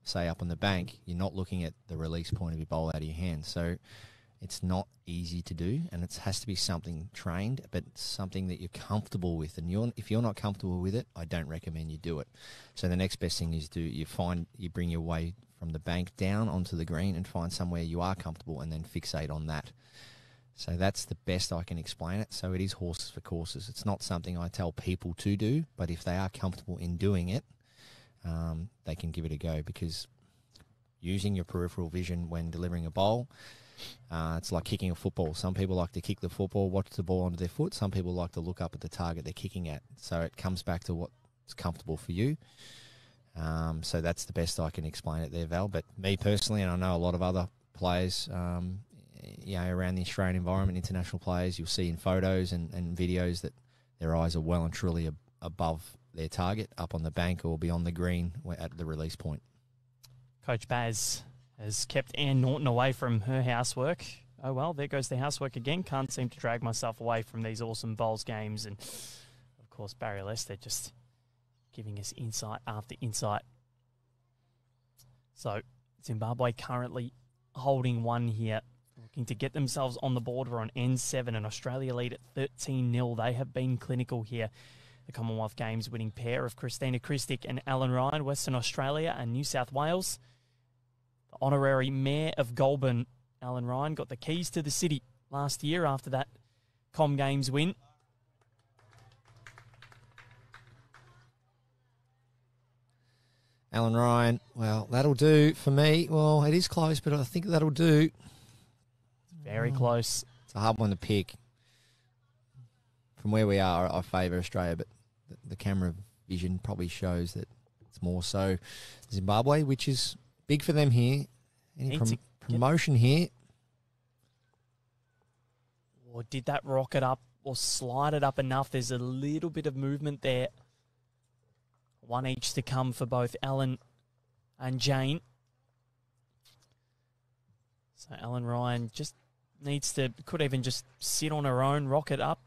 say up on the bank, you're not looking at the release point of your bowl out of your hand. So it's not easy to do, and it has to be something trained, but something that you're comfortable with. And you're, if you're not comfortable with it, I don't recommend you do it. So the next best thing is do you find you bring your way from the bank down onto the green and find somewhere you are comfortable, and then fixate on that. So that's the best I can explain it. So it is horses for courses. It's not something I tell people to do, but if they are comfortable in doing it, um, they can give it a go because using your peripheral vision when delivering a bowl, uh, it's like kicking a football. Some people like to kick the football, watch the ball onto their foot. Some people like to look up at the target they're kicking at. So it comes back to what's comfortable for you. Um, so that's the best I can explain it there, Val. But me personally, and I know a lot of other players, um, you know, around the Australian environment, international players, you'll see in photos and, and videos that their eyes are well and truly ab- above their target, up on the bank or beyond the green at the release point. Coach Baz has kept Anne Norton away from her housework. Oh well, there goes the housework again. Can't seem to drag myself away from these awesome bowls games, and of course Barrie Lester just giving us insight after insight. So Zimbabwe currently holding one here, looking to get themselves on the board. We're on N7, and Australia lead at 13 0. They have been clinical here. The Commonwealth Games winning pair of Kristina Krstic and Ellen Ryan, Western Australia and New South Wales. The honorary Mayor of Goulburn, Ellen Ryan, got the keys to the city last year after that Com Games win. Ellen Ryan, well, that'll do for me. Well, it is close, but I think that'll do. Very close. It's a hard one to pick. From where we are, I favour Australia, but the, the camera vision probably shows that it's more so Zimbabwe, which is big for them here. Any prom- promotion here. Or did that rocket up or slide it up enough? There's a little bit of movement there. One each to come for both Ellen and Jane. So Ellen Ryan just needs to, could even just sit on her own, rocket up.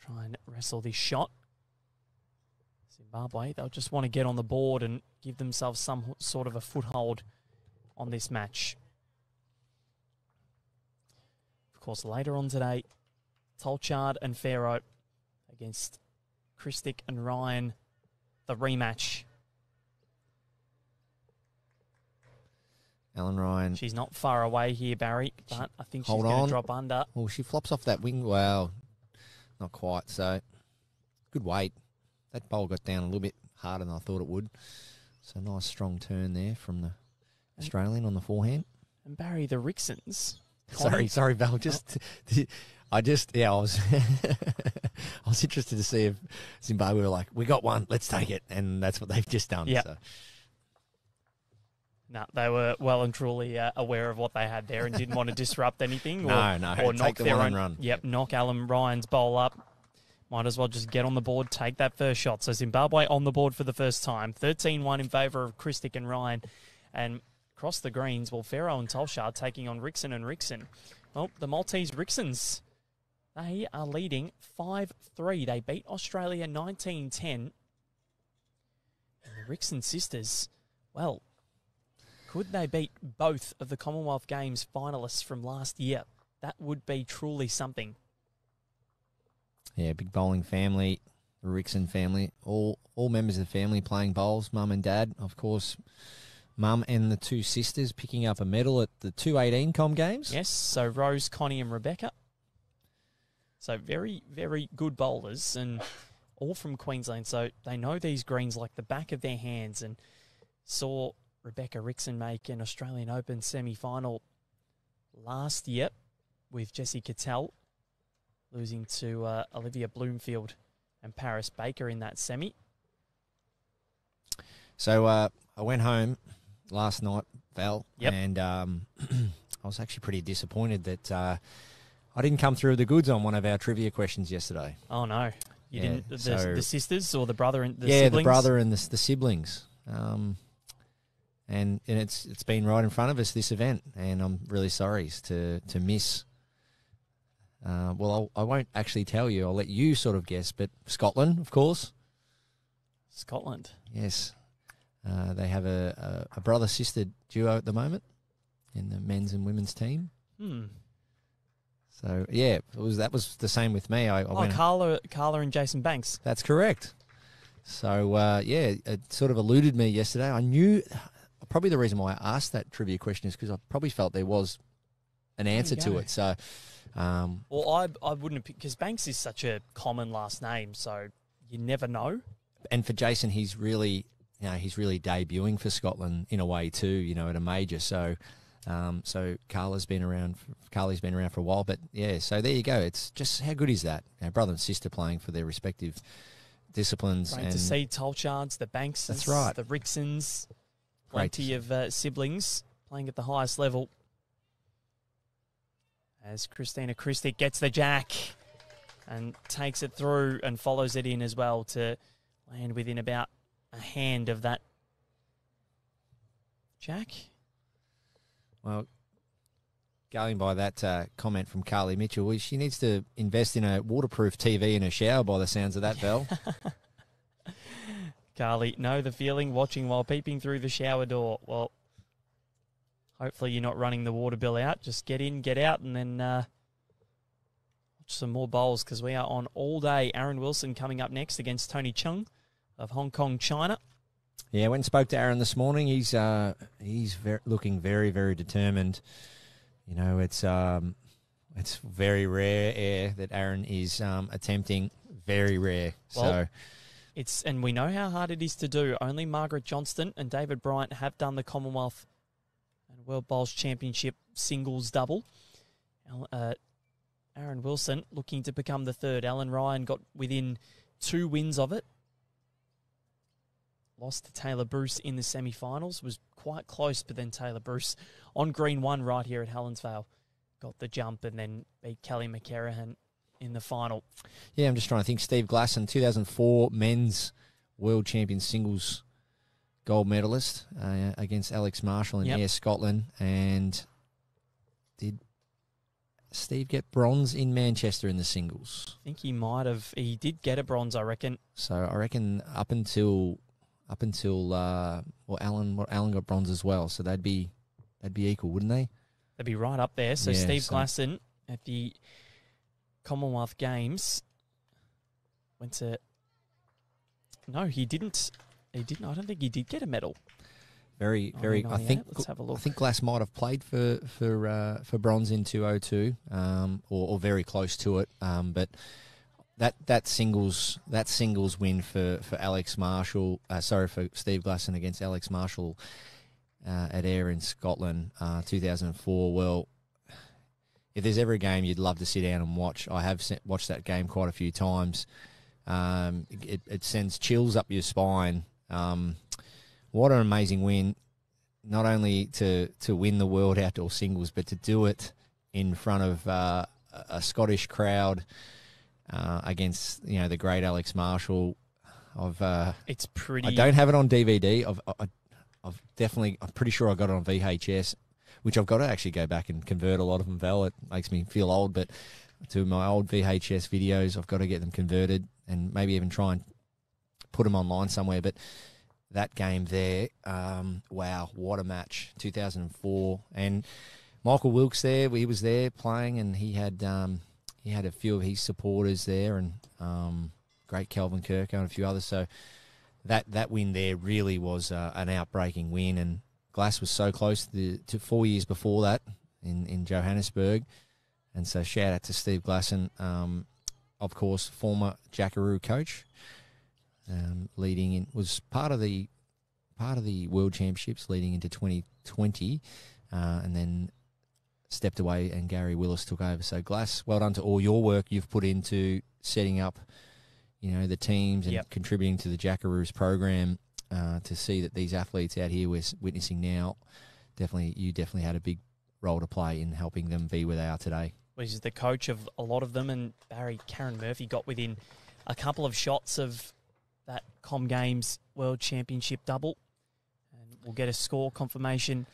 Try and wrestle this shot. Zimbabwe, they'll just want to get on the board and give themselves some sort of a foothold on this match. Of course, later on today, Tolchard and Pharaoh against Krstic and Ryan, the rematch. Ellen Ryan. She's not far away here, Barrie, but I think she's going to drop under. Well, she flops off that wing. Well, not quite. So, good weight. That bowl got down a little bit harder than I thought it would. So, nice strong turn there from the Australian on the forehand. And Barrie, the Rixons. Sorry, sorry, Val. Just, oh. I just, yeah, I was, I was interested to see if Zimbabwe were like, we got one, let's take it, and that's what they've just done. Yeah. So. No, they were well and truly uh, aware of what they had there and didn't want to disrupt anything or, No, no, or take knock the their own. run. Yep, knock Ellen Ryan's bowl up. Might as well just get on the board, take that first shot. So Zimbabwe on the board for the first time. 13 1 in favour of Krstic and Ryan. And across the greens, well, Pharaoh and Tolchard taking on Rixon and Rixon. Well, the Maltese Rixons, they are leading 5 3. They beat Australia 19 10. And the Rixon sisters, well, could they beat both of the Commonwealth Games finalists from last year? That would be truly something. Yeah, big bowling family, the Rixon family, all all members of the family playing bowls. Mum and dad, of course. Mum and the two sisters picking up a medal at the 218 Com Games. Yes, so Rose, Connie, and Rebecca. So very, very good bowlers and all from Queensland. So they know these greens like the back of their hands and saw Rebecca Rixon make an Australian Open semi final last year with Jessie Cattell losing to uh, Olivia Bloomfield and Paris Baker in that semi. So uh, I went home last night, Val, Yep. and um, I was actually pretty disappointed that uh, I didn't come through the goods on one of our trivia questions yesterday. Oh no. You Yeah, didn't the, so- the sisters or the brother and the yeah, siblings? the brother and the, the siblings. Um, and and it's it's been right in front of us this event, and I'm really sorry to to miss. Uh, well, I'll, I won't actually tell you. I'll let you sort of guess. But Scotland, of course, Scotland. yes, uh, they have a, a, a brother sister duo at the moment in the men's and women's team. Hmm. So yeah, it was that was the same with me. I, I Oh, went. Carla, Carla and Jason Banks. That's correct. So uh, yeah, it sort of eluded me yesterday. I knew probably the reason why I asked that trivia question is because I probably felt there was an answer to it. So um, Well, I I wouldn't because Banks is such a common last name, so you never know. and for Jason, he's really you know he's really debuting for Scotland in a way too. You know, at a major. So. Um, so Carla's been around. Carly's been around for a while, but yeah. So there you go. It's just how good is that? Our brother and sister playing for their respective disciplines. Great and to see Tolchards, the Banks, That's right. the Rixons, plenty of uh, siblings playing at the highest level. As Kristina Krstic gets the jack and takes it through and follows it in as well to land within about a hand of that jack. Well, going by that uh, comment from Carly Mitchell, she needs to invest in a waterproof TV in her shower. By the sounds of that, Val. Carly, know the feeling watching while peeping through the shower door. Well, hopefully you're not running the water bill out. Just get in, get out, and then uh, watch some more bowls because we are on all day. Aaron Wilson coming up next against Tony Chung of Hong Kong, China. Yeah, went and spoke to Aaron this morning. He's uh, he's ver- looking very very determined. You know, it's um, it's very rare air that Aaron is um, attempting. Very rare. Well, so It's and we know how hard it is to do. Only Margaret Johnston and David Bryant have done the Commonwealth and World Bowls Championship singles double. Uh, Aaron Wilson looking to become the third. Ellen Ryan got within two wins of it. Lost to Taylor Bruce in the semi-finals. Was quite close, but then Taylor Bruce on green one right here at Helensvale got the jump and then beat Kelly McKerihen in the final. Yeah, I'm just trying to think. Steve Glasson, 2004 men's world champion singles gold medalist uh, against Alex Marshall in Yep. Ayr Scotland. And did Steve get bronze in Manchester in the singles? I think he might have. He did get a bronze, I reckon. So I reckon up until up until uh, well, Ellen well, Ellen got bronze as well. So they'd be they'd be equal, wouldn't they? They'd be right up there. So Yeah, Steve so- Glasson at the Commonwealth Games went to. No, he didn't. He didn't. I don't think he did get a medal. Very very. I think Let's have a look. I think Glass might have played for for uh, for bronze in 202, um, or, or very close to it. Um, but that that singles that singles win for for Alex Marshall, uh, sorry for Steve Glasson against Alex Marshall uh, at Ayr in Scotland, uh, 2004. Well, if there's ever a game you'd love to sit down and watch, I have watched that game quite a few times. Um, it, it sends chills up your spine. Um, what an amazing win! Not only to to win the world outdoor singles, but to do it in front of uh, a Scottish crowd uh, against you know the great Alex Marshall. I've uh, it's pretty. I don't have it on DVD. I've I, I've definitely I'm pretty sure I got it on VHS, which I've got to actually go back and convert a lot of them. Val, it makes me feel old, but to my old VHS videos, I've got to get them converted and maybe even try and put them online somewhere. But that game there, um, wow, what a match! 2004, and Michael Wilkes there, he was there playing, and he had um, he had a few of his supporters there, and um, great Kelvin Kerkow and a few others. So that that win there really was uh, an outbreaking win, and Glass was so close to, the, to four years before that in in Johannesburg, and so shout out to Steve Glasson, um, of course, former Jackaroo coach, um, leading in was part of the part of the World Championships leading into 2020, uh, and then stepped away and Gary Willis took over. So Glass, well done to all your work you've put into setting up, you know, the teams and Yep. contributing to the Jackaroos program uh, to see that these athletes out here we're witnessing now, definitely you definitely had a big role to play in helping them be where they are today. was the coach of a lot of them, and Barrie Karen Murphy got within a couple of shots of that Com Games World Championship double, and we'll get a score confirmation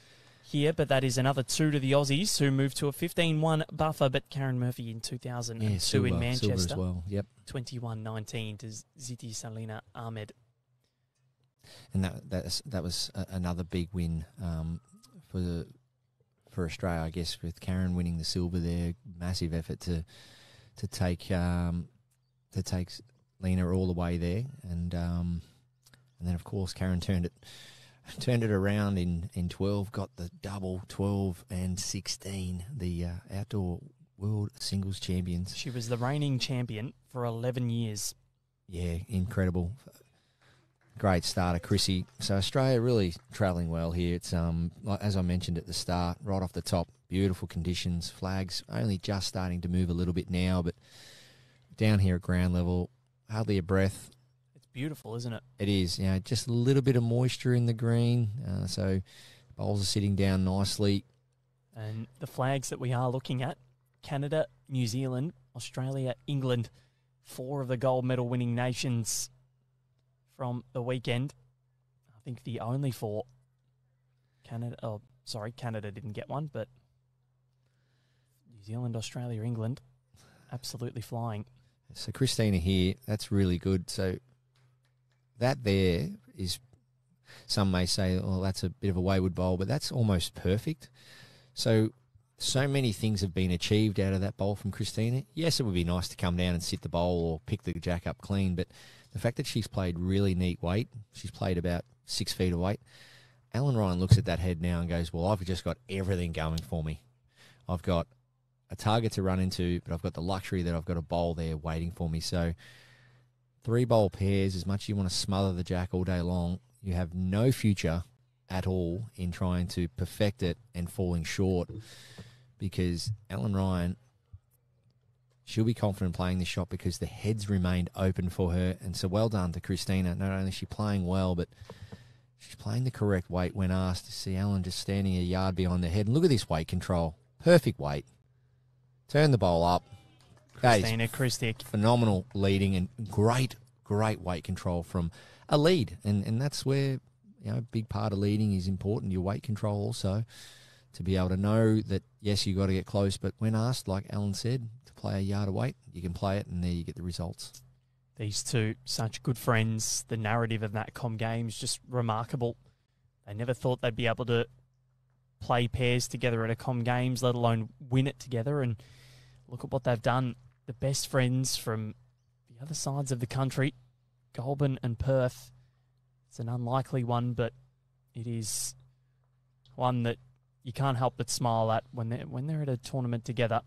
here. But that is another two to the Aussies, who moved to a 15-1 buffer. But Karen Murphy in 2002 Yeah, silver, in silver Manchester, as well. Yep. 21-19 to Siti Zalina Ahmad. and that that's, that was a, another big win um, for the, for Australia, I guess, with Karen winning the silver there. Massive effort to to take um, to take Lena all the way there, and um, and then of course Karen turned it turned it around in in twelve, got the double twelve and sixteen, the uh, outdoor world singles champions. She was the reigning champion for 11 years. Yeah, incredible. Great starter, Chrissy. So Australia really travelling well here. It's um as I mentioned at the start, right off the top, beautiful conditions. Flags only just starting to move a little bit now, but down here at ground level, hardly a breath. Beautiful, isn't it? It is, you know, just a little bit of moisture in the green. Uh, so bowls are sitting down nicely. And the flags that we are looking at Canada, New Zealand, Australia, England, four of the gold medal winning nations from the weekend. I think the only four. Canada, oh, sorry, Canada didn't get one, but New Zealand, Australia, England, absolutely flying. So Kristina here, that's really good. So that there is, some may say, oh, that's a bit of a wayward bowl, but that's almost perfect. So, so many things have been achieved out of that bowl from Kristina. Yes, it would be nice to come down and sit the bowl or pick the jack up clean, but the fact that she's played really neat weight, she's played about six feet of weight. Ellen Ryan looks at that head now and goes, Well, I've just got everything going for me. I've got a target to run into, but I've got the luxury that I've got a bowl there waiting for me. So, three bowl pairs, as much as you want to smother the jack all day long, you have no future at all in trying to perfect it and falling short because Ellen Ryan, she'll be confident playing this shot because the heads remained open for her. And so, well done to Kristina. Not only is she playing well, but she's playing the correct weight when asked to see Ellen just standing a yard behind the head. And look at this weight control. Perfect weight. turn the bowl up. Kristina Krstic. phenomenal leading and great, great weight control from a lead, and and that's where you know a big part of leading is important. Your weight control also to be able to know that yes, you got to get close, but when asked, like Ellen said, to play a yard of weight, you can play it, and there you get the results. These two, such good friends. The narrative of that Com game is just remarkable. They never thought they'd be able to play pairs together at a Com Games, let alone win it together. And look at what they've done. The best friends from the other sides of the country, Goulburn and Perth. It's an unlikely one, but it is one that you can't help but smile at when they're when they're at a tournament together.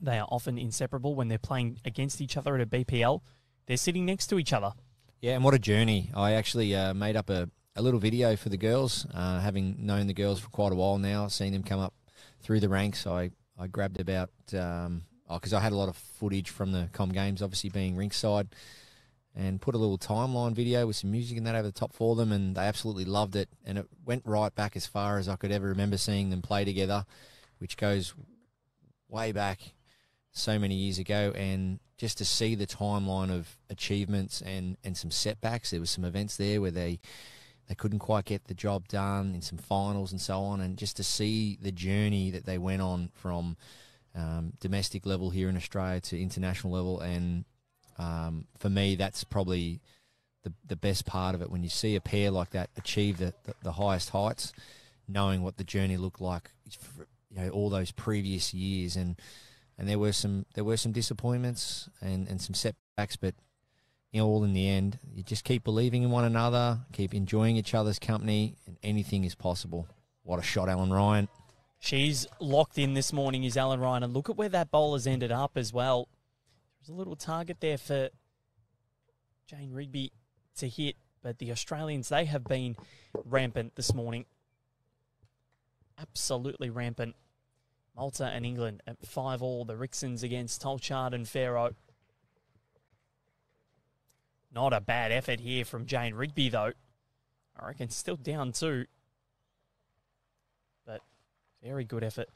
They are often inseparable when they're playing against each other at a BPL. They're sitting next to each other. Yeah, and what a journey! I actually uh, made up a, a little video for the girls, uh, having known the girls for quite a while now, seen them come up through the ranks. I, I grabbed about um, Uh, oh, because I had a lot of footage from the Com Games, obviously being rinkside, and put a little timeline video with some music and that over the top for them, and they absolutely loved it. And it went right back as far as I could ever remember seeing them play together, which goes way back so many years ago, and just to see the timeline of achievements and, and some setbacks. There was some events there where they they couldn't quite get the job done in some finals and so on, and just to see the journey that they went on from um, domestic level here in Australia to international level, and um, for me, that's probably the the best part of it when you see a pair like that achieve the, the, the highest heights, knowing what the journey looked like, for, you know, all those previous years and and there were some there were some disappointments and, and some setbacks, but you know, all in the end, you just keep believing in one another, keep enjoying each other's company, and anything is possible. What a shot, Ellen Ryan! She's locked in this morning, is Ellen Ryan, and look at where that bowler's ended up as well. There's a little target there for Jane Rigby to hit, but the Australians they have been rampant this morning. Absolutely rampant. Malta and England at five all. The Rixons against Tolchard and Pharaoh. Not a bad effort here from Jane Rigby though. I reckon still down two. Very good effort.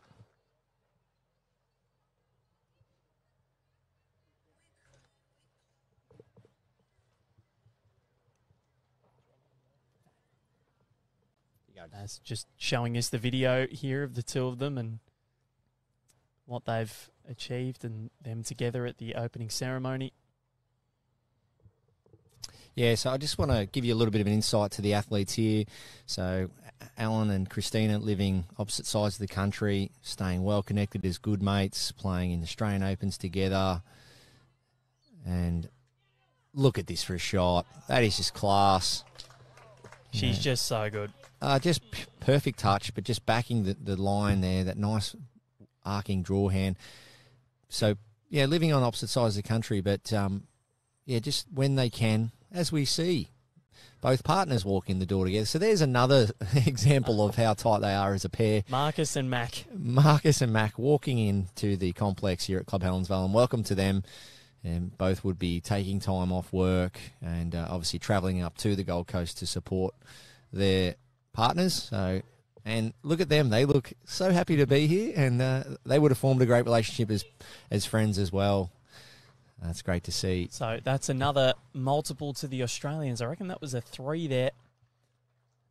That's just showing us the video here of the two of them and what they've achieved and them together at the opening ceremony. Yeah, so I just want to give you a little bit of an insight to the athletes here. So, Ellen and Kristina living opposite sides of the country, staying well connected as good mates, playing in the Australian Opens together. And look at this for a shot. That is just class. She's yeah. just so good. Uh, just p- perfect touch, but just backing the, the line there, that nice arcing draw hand. So, yeah, living on opposite sides of the country, but um, yeah, just when they can, as we see, both partners walk in the door together. So there's another example of how tight they are as a pair. Marcus and Mac. Marcus and Mac walking into the complex here at Club Helensvale, and welcome to them. And both would be taking time off work and uh, obviously travelling up to the Gold Coast to support their partners. So, and look at them; they look so happy to be here, and uh, they would have formed a great relationship as as friends as well. That's great to see. So that's another multiple to the Australians. I reckon that was a three there.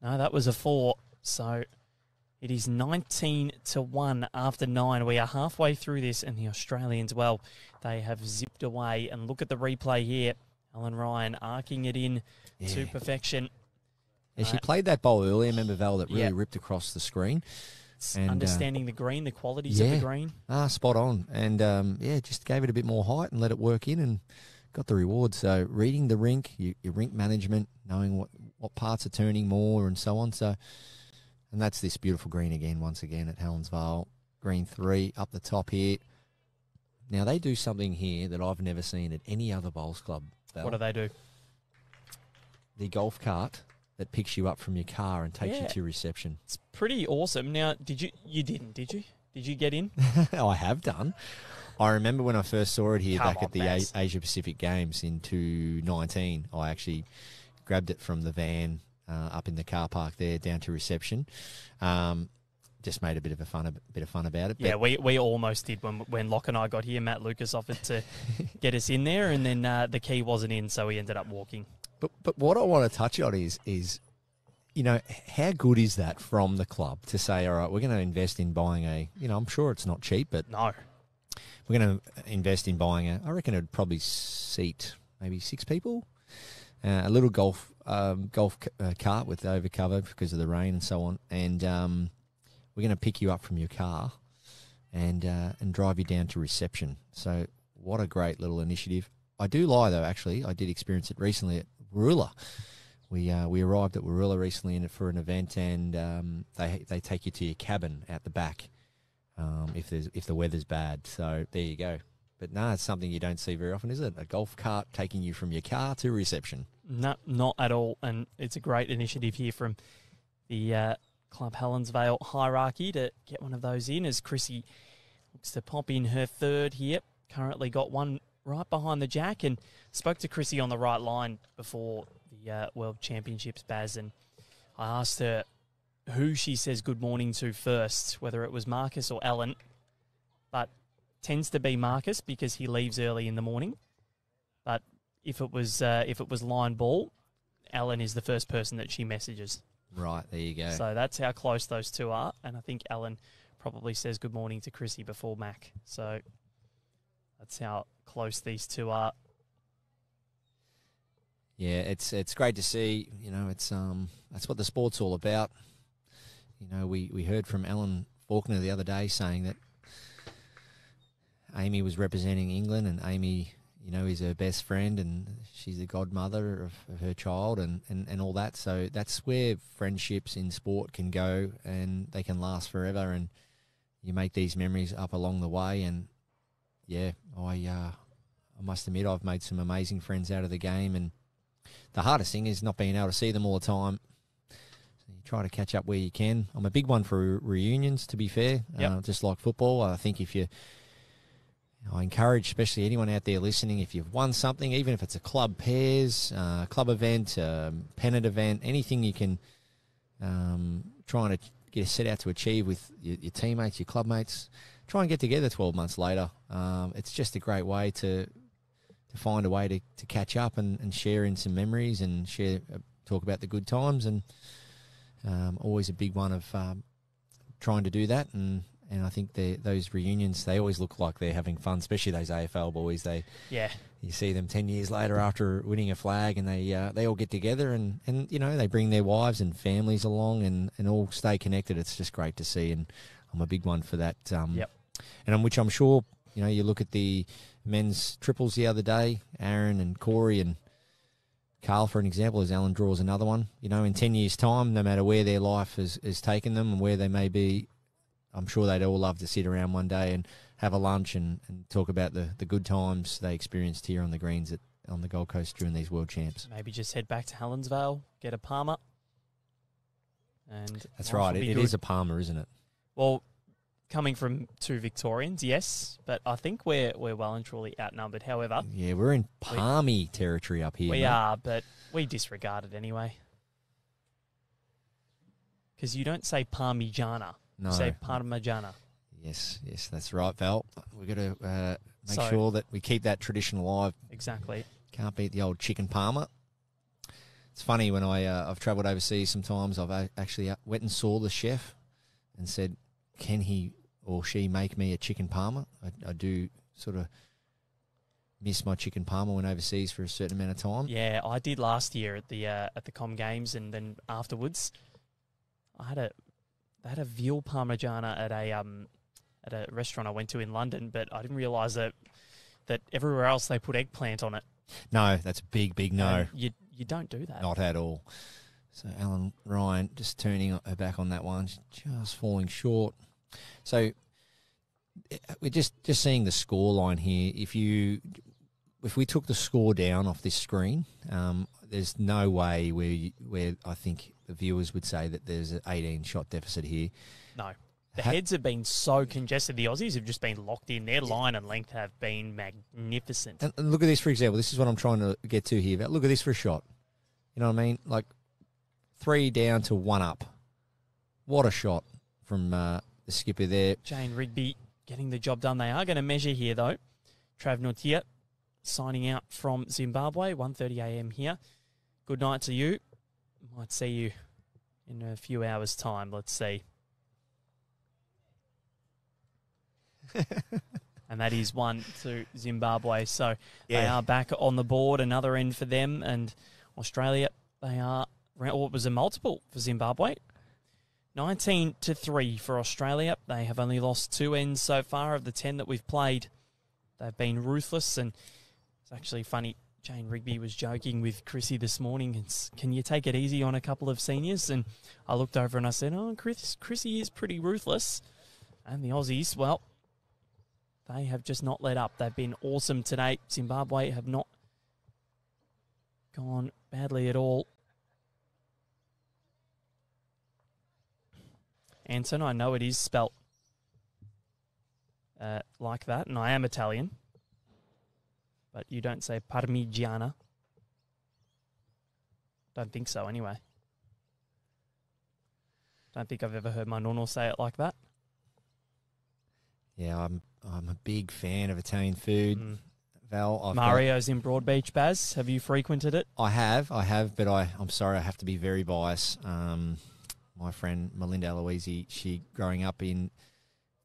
No, that was a four. So it is 19 to 1 after 9. We are halfway through this, and the Australians, well, they have zipped away. And look at the replay here. Ellen Ryan arcing it in yeah. to perfection. Yeah, she uh, played that bowl earlier, remember Val, that really yeah. ripped across the screen. And, uh, understanding uh, the green, the qualities yeah, of the green. Ah, spot on. And um, yeah, just gave it a bit more height and let it work in and got the reward. So reading the rink, your, your rink management, knowing what, what parts are turning more and so on. So, and that's this beautiful green again, once again at Helensvale. Green three up the top here. Now they do something here that I've never seen at any other bowls club. Val. What do they do? The golf cart that picks you up from your car and takes yeah. you to reception. It's pretty awesome. Now, did you you didn't, did you? Did you get in? oh, I have done. I remember when I first saw it here Come back on, at the A- Asia Pacific Games in 2019. I actually grabbed it from the van uh, up in the car park there down to reception. Um, just made a bit of a fun a bit of fun about it. Yeah, we, we almost did when when Locke and I got here. Matt Lucas offered to get us in there, and then uh, the key wasn't in, so we ended up walking. But but what I want to touch on is is you know how good is that from the club to say all right we're going to invest in buying a you know I'm sure it's not cheap but No, we're going to invest in buying a I reckon it'd probably seat maybe six people uh, a little golf um, golf c- uh, cart with overcover because of the rain and so on. And um, we're going to pick you up from your car and uh, and drive you down to reception. So what a great little initiative. I do lie though actually. I did experience it recently at Warilla we uh, we arrived at Warilla recently in, for an event, and um, they they take you to your cabin out the back um, if there's if the weather's bad. So there you go. But no, it's something you don't see very often, is it? A golf cart taking you from your car to reception. no, not at all. And it's a great initiative here from the uh, Club Helensvale hierarchy to get one of those in. As Chrissy looks to pop in her third here, currently got one right behind the jack, and spoke to Chrissy on the right line before the uh, World Championships, Baz, and I asked her who she says good morning to first, whether it was Marcus or Ellen, but tends to be Marcus because he leaves early in the morning. But if it was uh, if it was line ball, Ellen is the first person that she messages. Right there you go. So that's how close those two are, and I think Ellen probably says good morning to Chrissy before Mac. So that's how close these two are. Yeah, it's it's great to see. You know, it's um that's what the sport's all about. You know, we we heard from Ellen Falkner the other day saying that Amy was representing England, and Amy, you know, is her best friend, and she's the godmother of, of her child, and, and and all that. So that's where friendships in sport can go, and they can last forever, and you make these memories up along the way. And yeah, I uh, I must admit, I've made some amazing friends out of the game, and the hardest thing is not being able to see them all the time. So you try to catch up where you can. I'm a big one for re- reunions, to be fair. Yep. Uh, just like football, I think if you, I encourage, especially anyone out there listening, if you've won something, even if it's a club pairs, uh, club event, um, pennant event, anything you can um, trying to get set out to achieve with your, your teammates, your club mates, try and get together 12 months later. Um, it's just a great way to to find a way to, to catch up and, and share in some memories and share uh, talk about the good times and um, always a big one of um, trying to do that and and I think those reunions they always look like they're having fun especially those AFL boys they Yeah, you see them 10 years later after winning a flag and they uh, they all get together and, and you know they bring their wives and families along and, and all stay connected it's just great to see and I'm a big one for that um, Yep. And on which I'm sure you know you look at the men's triples the other day Aaron and Corey and Carl for an example as Ellen draws another one you know in 10 years time no matter where their life has, has taken them and where they may be I'm sure they'd all love to sit around one day and have a lunch and, and talk about the, the good times they experienced here on the greens at on the Gold Coast during these world champs. maybe just head back to Helensvale, get a parma, and That's right. It, it is a parma, isn't it? Well, coming from two Victorians, yes, but I think we're we're well and truly outnumbered. However, Yeah, we're in palmy territory up here. we mate. are, but we disregard it anyway. Because you don't say Parmigiana, No. you say Parmigiana. Yes, yes, that's right, Val. We've got to uh, make So- sure that we keep that tradition alive. Exactly. Can't beat the old chicken parma. It's funny when I uh, I've travelled overseas. Sometimes I've actually went and saw the chef and said, "Can he or she make me a chicken parma?" I, I do sort of miss my chicken parma when overseas for a certain amount of time. Yeah, I did last year at the uh, at the Com Games, and then afterwards, I had a I had a veal parmigiana at a um at a restaurant I went to in London, but I didn't realise that that everywhere else they put eggplant on it. No, that's a big, big no. And you you don't do that. Not at all. So Ellen Ryan just turning her back on that one, She's just falling short. So we're just just seeing the score line here. If you if we took the score down off this screen, um, there's no way where you, where I think the viewers would say that there's an 18 shot deficit here. No. The Ha- heads have been so congested. The Aussies have just been locked in. Their line and length have been magnificent. And, and look at this, for example. This is what I'm trying to get to here. Look at this for a shot. You know what I mean? Like three down to one up. What a shot from uh, the skipper there. Jane Rigby getting the job done. They are going to measure here though. Trav Nortia signing out from Zimbabwe, 1.30am here. Good night to you. Might see you in a few hours' time. Let's see. and that is one to Zimbabwe. So they are back on the board. Another end for them. And Australia, they are, or it was a multiple for Zimbabwe. 19 to 3 for Australia. They have only lost two ends so far of the 10 that we've played. They've been ruthless. And it's actually funny. Jane Rigby was joking with Chrissy this morning. It's, can you take it easy on a couple of seniors? And I looked over and I said, Oh, Chris, Chrissy is pretty ruthless. And the Aussies, well, they have just not let up. They've been awesome today. Zimbabwe have not gone badly at all. Anton, I know it is spelt uh, like that, and I am Italian, but you don't say Parmigiana. Don't think so, anyway. Don't think I've ever heard my nonno say it like that. Yeah, I'm I'm a big fan of Italian food. Mm. Val, I've got- Mario's in Broadbeach, Baz. Have you frequented it? I have, I have, but I, I'm sorry, I have to be very biased. Um, my friend Melinda Aloisi, she growing up in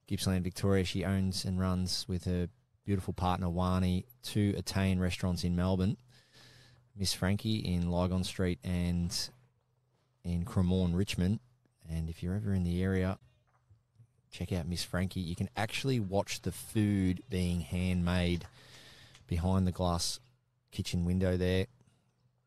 Gippsland, Victoria, she owns and runs with her beautiful partner Wani two Italian restaurants in Melbourne. Miss Frankie in Lygon Street and in Cremorne, Richmond. And if you're ever in the area, check out Miss Frankie. You can actually watch the food being handmade behind the glass kitchen window there.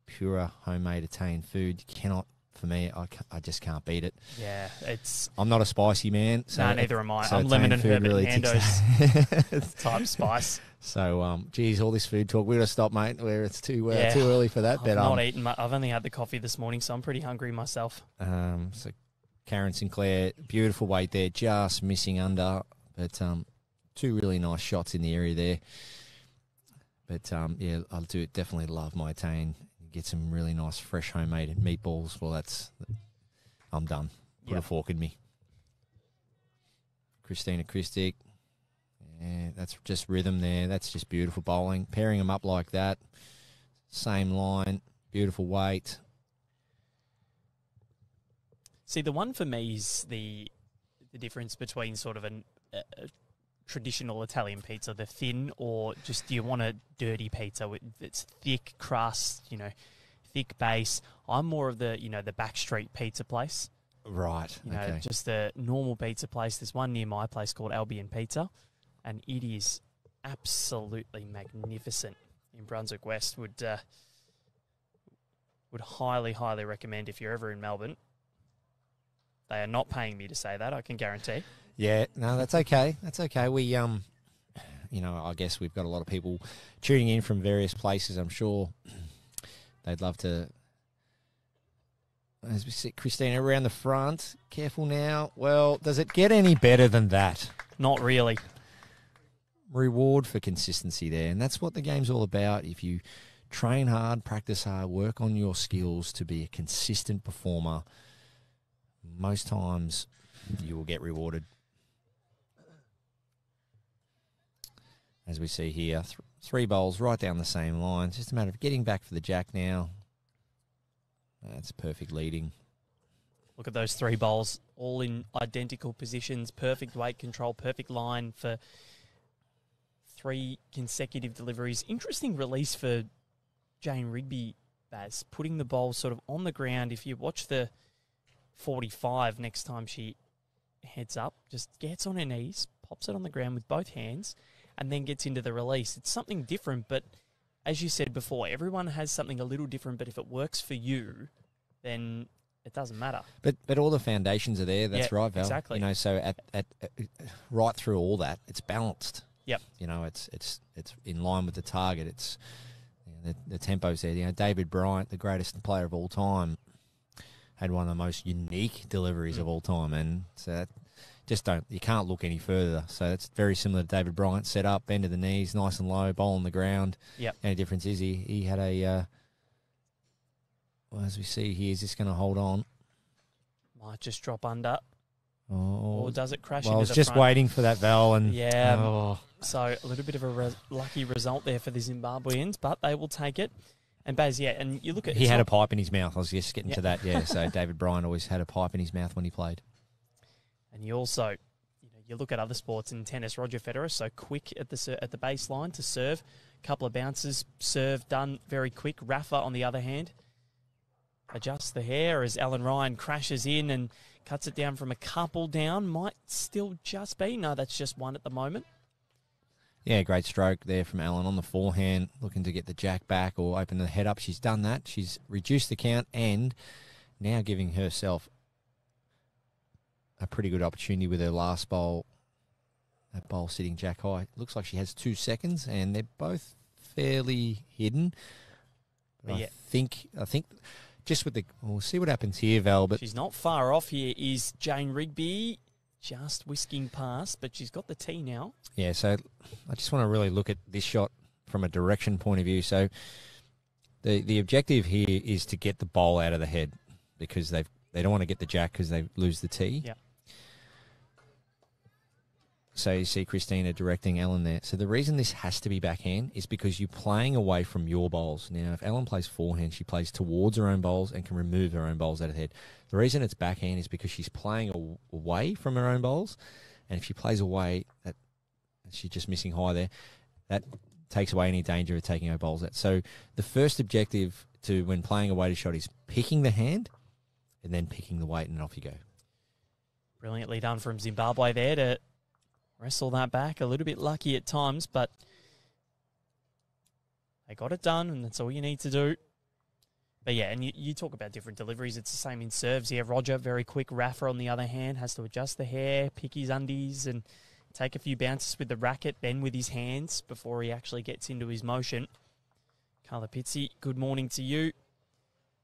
Pure homemade Italian food. You cannot, for me, I, I just can't beat it. Yeah, it's I'm not a spicy man. So no, neither am I. so I'm lemon and herb food and really Nando's type spice. so, um, geez, all this food talk. We're gonna stop, mate. Where it's too uh, Yeah. too early for that. I've But not um, eaten. I've only had the coffee this morning, so I'm pretty hungry myself. um, so Karen Sinclair, beautiful weight there, just missing under, but um, two really nice shots in the area there. But um, yeah, I do it, definitely love my Italian. Get some really nice fresh homemade meatballs. Well, that's I'm done. Put Yep. a fork in me. Kristina Krstic. Yeah, that's just rhythm there. That's just beautiful bowling. Pairing them up like that. Same line, beautiful weight. See, the one for me is the the difference between sort of an, a, a traditional Italian pizza, the thin, or just do you want a dirty pizza with its thick crust, you know, thick base. I'm more of the you know the backstreet pizza place. Right. You know, okay. just the normal pizza place. There's one near my place called Albion Pizza, and it is absolutely magnificent in Brunswick West. Would uh, would highly, highly recommend if you're ever in Melbourne. They are not paying me to say that. I can guarantee. Yeah, no, that's okay. That's okay. We um, you know, I guess we've got a lot of people tuning in from various places. I'm sure they'd love to. As we see Kristina around the front, careful now. Well, does it get any better than that? Not really. Reward for consistency there, and that's what the game's all about. If you train hard, practice hard, work on your skills to be a consistent performer, most times you will get rewarded. As we see here, th- three bowls right down the same line. It's just a matter of getting back for the jack now. That's perfect leading. Look at those three bowls, all in identical positions, perfect weight control, perfect line for three consecutive deliveries. Interesting release for Jane Rigby, Baz, putting the bowl sort of on the ground. If you watch the 45 next time she heads up, just gets on her knees, pops it on the ground with both hands, and then gets into the release. It's something different, but as you said before, everyone has something a little different, but if it works for you, then it doesn't matter. But but all the foundations are there. That's Yeah, right, Val. exactly. You know, so at, at, at right through all that, it's balanced. Yep. You know, it's it's it's in line with the target. It's you know, the, the tempo's there. You know, David Bryant, the greatest player of all time, had one of the most unique deliveries Mm. of all time, and so that just don't you can't look any further. So it's very similar to David Bryant. Set up, bend of the knees, nice and low, bowl on the ground. Yep. Only difference is he he had a. Uh, well, as we see here, is this going to hold on? Might just drop under. Oh, or does it crash well, I was the just front? waiting for that bell, and Yeah. oh, So a little bit of a re- lucky result there for the Zimbabweans, but they will take it. And Baz, yeah, and you look at he had a pipe in his mouth. I was just getting Yeah. to that. Yeah, so David Bryant always had a pipe in his mouth when he played. And you also, you know, you look at other sports in tennis. Roger Federer so quick at the at the baseline to serve, couple of bounces, serve done very quick. Rafa on the other hand adjusts the hair as Ellen Ryan crashes in and cuts it down from a couple down. Might still just be no, that's just one at the moment. Yeah, great stroke there from Ellen on the forehand, looking to get the jack back or open the head up. She's done that. She's reduced the count and now giving herself a pretty good opportunity with her last bowl. That bowl sitting jack high. Looks like she has two seconds, and they're both fairly hidden. But But I think I think just with the we'll see what happens here, Val. But She's not far off here. Is Jane Rigby just whisking past, but she's got the tee now. Yeah, so I just want to really look at this shot from a direction point of view. So the the objective here is to get the bowl out of the head because they've they don't want to get the jack because they lose the tee. Yeah. So you see Kristina directing Ellen there. So the reason this has to be backhand is because you're playing away from your bowls. Now, if Ellen plays forehand, she plays towards her own bowls and can remove her own bowls out of head. The reason it's backhand is because she's playing away from her own bowls, and if she plays away, that she's just missing high there. That takes away any danger of taking her bowls out. So the first objective to when playing a weighted shot is picking the hand, and then picking the weight, and off you go. Brilliantly done from Zimbabwe there to wrestle that back. A little bit lucky at times, but they got it done, and that's all you need to do. But yeah, and you, you talk about different deliveries. It's the same in serves. Yeah, Roger, very quick. Rafa, on the other hand, has to adjust the hair, pick his undies, and take a few bounces with the racket, then with his hands before he actually gets into his motion. Carla Pizzi, good morning to you.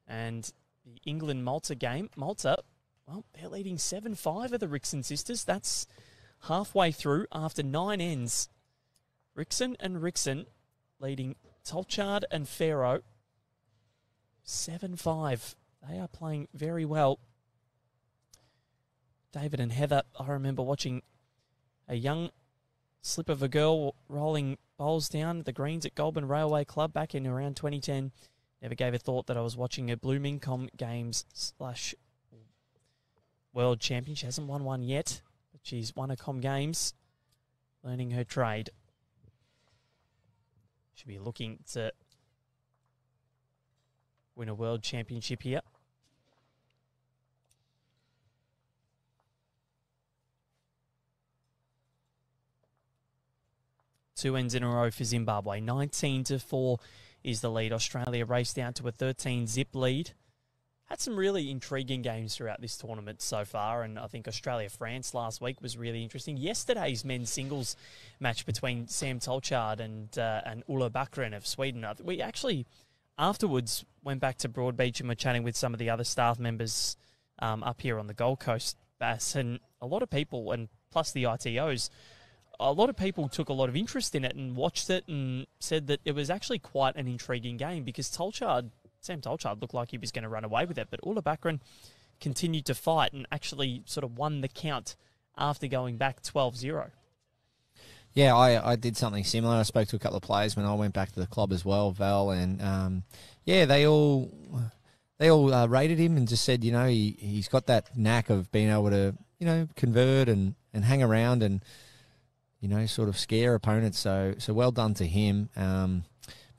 And the England Malta game, Malta, well, they're leading 7 5 of the Rixon sisters. That's halfway through after nine ends. Rixon and Rixon leading Tolchard and Pharaoh 7 5. They are playing very well. David and Heather, I remember watching a young slip of a girl rolling bowls down the greens at Goulburn Railway Club back in around 2010. Never gave a thought that I was watching a Bloomingcom Games slash World Champion. She hasn't won one yet, she's won a Com Games, learning her trade. Should be looking to win a World Championship here. Two ends in a row for Zimbabwe. 19 to 4 is the lead. Australia raced down to a 13 zip lead. Had some really intriguing games throughout this tournament so far, and I think Australia France last week was really interesting. Yesterday's men's singles match between Sam Tolchard and uh, and Ulla Bakren of Sweden. We actually afterwards went back to Broadbeach and were chatting with some of the other staff members um, up here on the Gold Coast, Baz, and a lot of people, and plus the ITOs, a lot of people took a lot of interest in it and watched it and said that it was actually quite an intriguing game because Tolchard, Sam Tolchard looked like he was going to run away with it, but Ulla Bakren continued to fight and actually sort of won the count after going back 12 0. Yeah, I, I did something similar. I spoke to a couple of players when I went back to the club as well, Val, and um, yeah, they all they all uh, rated him and just said, you know, he he's got that knack of being able to, you know, convert and, and hang around and you know, sort of scare opponents. So so well done to him. Um,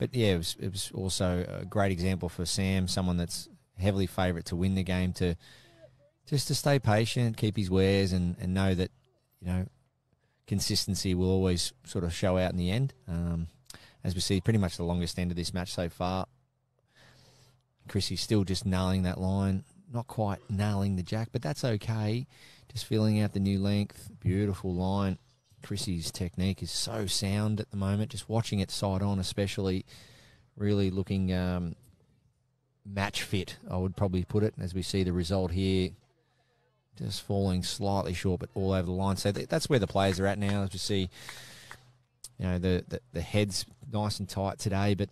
but yeah, it was it was also a great example for Sam, someone that's heavily favourite to win the game to just to stay patient, keep his wares, and and know that you know consistency will always sort of show out in the end. Um, as we see, pretty much the longest end of this match so far. Chrissy's still just nailing that line, not quite nailing the jack, but that's okay. Just feeling out the new length, beautiful line. Chrissy's technique is so sound at the moment. Just watching it side on, especially, really looking um, match fit. I would probably put it as we see the result here just falling slightly short, but all over the line. So th- that's where the players are at now. As we see, you know, the, the the heads nice and tight today, but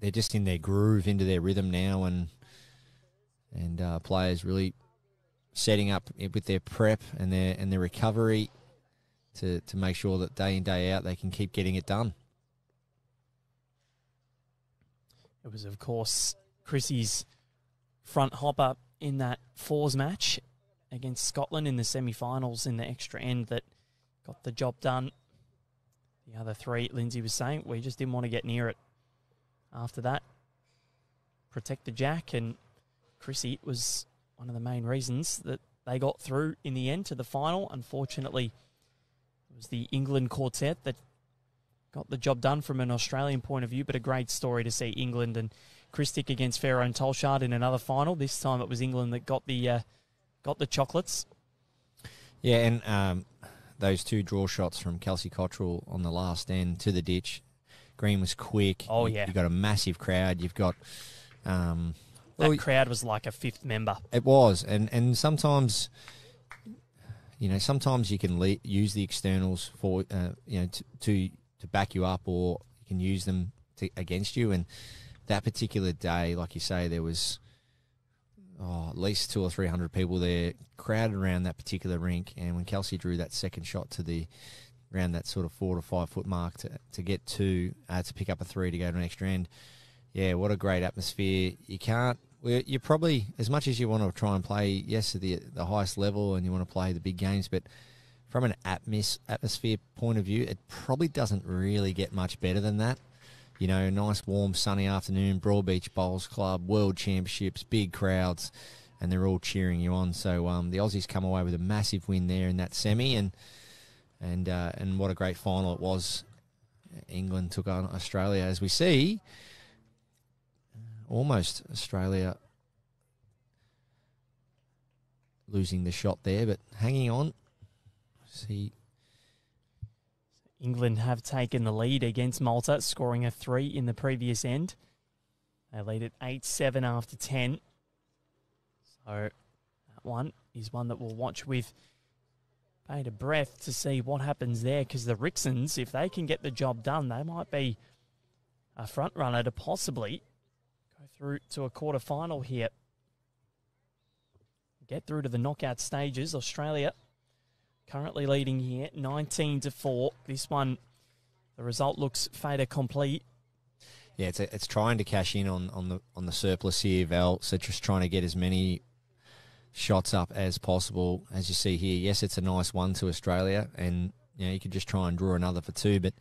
they're just in their groove, into their rhythm now, and and uh, players really setting up with their prep and their and their recovery to to make sure that day in day out they can keep getting it done. It was, of course, Chrissy's front hopper in that fours match against Scotland in the semi-finals in the extra end that got the job done. The other three, Lindsay was saying, we just didn't want to get near it. After that, protect the jack, and Chrissy was one of the main reasons that they got through in the end to the final. Unfortunately, was the England quartet that got the job done from an Australian point of view, but a great story to see England and Krstic against Pharaoh and Tolchard in another final. This time it was England that got the uh, got the chocolates. Yeah, and um, those two draw shots from Kelsey Cottrell on the last end to the ditch. Green was quick. Oh you, yeah, you've got a massive crowd. You've got um, that well, crowd was like a fifth member. It was, and and sometimes, you know, sometimes you can le- use the externals for uh, you know to, to to back you up, or you can use them to, against you. And that particular day, like you say, there was oh, at least two or three hundred people there crowded around that particular rink. And when Kelsey drew that second shot to the around that sort of four to five foot mark to, to get two uh, to pick up a three to go to an extra end. Yeah, what a great atmosphere. You can't. You're probably as much as you want to try and play, yes, at the the highest level, and you want to play the big games, but from an atmos- atmosphere point of view, it probably doesn't really get much better than that. You know, nice, warm, sunny afternoon, Broadbeach Bowls Club, World Championships, big crowds, and they're all cheering you on. So um, the Aussies come away with a massive win there in that semi, and and uh, and what a great final it was. England took on Australia, as we see. Almost Australia losing the shot there, but hanging on. See. England have taken the lead against Malta, scoring a three in the previous end. They lead at 8 7 after 10. So that one is one that we'll watch with bated breath to see what happens there because the Rixons, if they can get the job done, they might be a front runner to possibly through to a quarter final here. Get through to the knockout stages. Australia currently leading here 19 to 4. This one, the result looks fait complete. Yeah, it's a, it's trying to cash in on, on the on the surplus here, Val. So just trying to get as many shots up as possible. As you see here, yes, it's a nice one to Australia, and you know you could just try and draw another for two, but